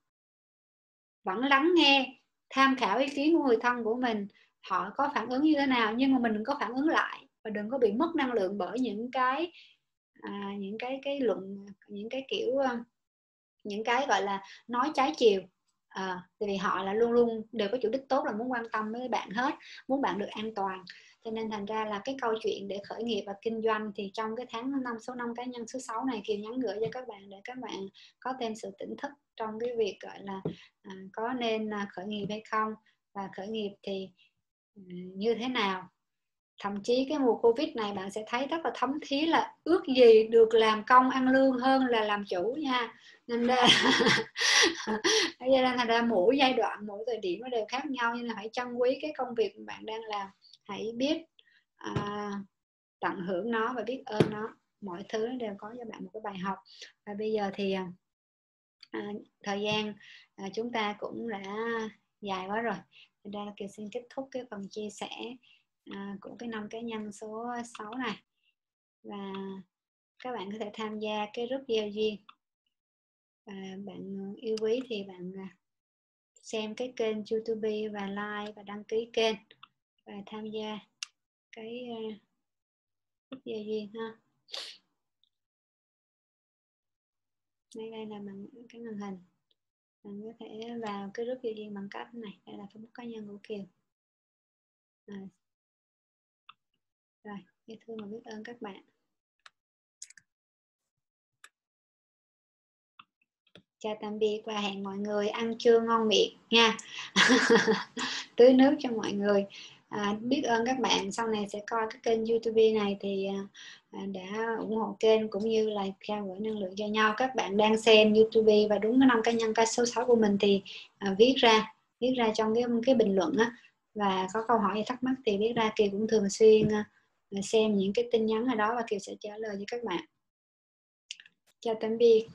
Speaker 1: vẫn lắng nghe tham khảo ý kiến của người thân của mình họ có phản ứng như thế nào nhưng mà mình đừng có phản ứng lại và đừng có bị mất năng lượng bởi những cái à, những cái cái luận những cái kiểu ờ, những cái gọi là nói trái chiều. À, vì họ là luôn luôn đều có chủ đích tốt là muốn quan tâm với bạn hết muốn bạn được an toàn. Cho nên thành ra là cái câu chuyện để khởi nghiệp và kinh doanh thì trong cái tháng năm số năm cá nhân số 6 này kiều nhắn gửi cho các bạn để các bạn có thêm sự tỉnh thức trong cái việc gọi là à, có nên à, khởi nghiệp hay không và khởi nghiệp thì à, như thế nào. Thậm chí cái mùa covid này bạn sẽ thấy rất là thấm thí là ước gì được làm công ăn lương hơn là làm chủ nha. Nên ra bây giờ thành ra mỗi giai đoạn mỗi thời điểm nó đều khác nhau nên là hãy trân quý cái công việc bạn đang làm. Hãy biết à, tận hưởng nó và biết ơn nó. Mọi thứ đều có cho bạn một cái bài học. Và bây giờ thì à, à, thời gian à, chúng ta cũng đã dài quá rồi. Thành ra Kiều xin kết thúc cái phần chia sẻ à, của cái năm cá nhân số 6 này. Và các bạn có thể tham gia cái group giao duyên. À, bạn yêu quý thì bạn à, xem cái kênh youtube và like và đăng ký kênh và tham gia cái à, group giao duyên ha. Đây đây là bằng cái màn hình. Bạn có thể vào cái group gieo duyên bằng cách này đây là facebook cá nhân của kiều. Rồi, rồi yêu thương và biết ơn các bạn. Chào tạm biệt và hẹn mọi người ăn trưa ngon miệng nha. Tưới nước cho mọi người à, biết ơn các bạn. Sau này sẽ coi cái kênh youtube này thì à, à đã ủng hộ kênh cũng như là trao gửi năng lượng cho nhau. Các bạn đang xem youtube và đúng cái năm cá nhân cái số 6 của mình thì à, viết ra viết ra trong cái cái bình luận á. Và có câu hỏi hay thắc mắc thì viết ra kỳ cũng thường xuyên à, xem những cái tin nhắn ở đó và Kiều sẽ trả lời cho các bạn. Chào tạm biệt.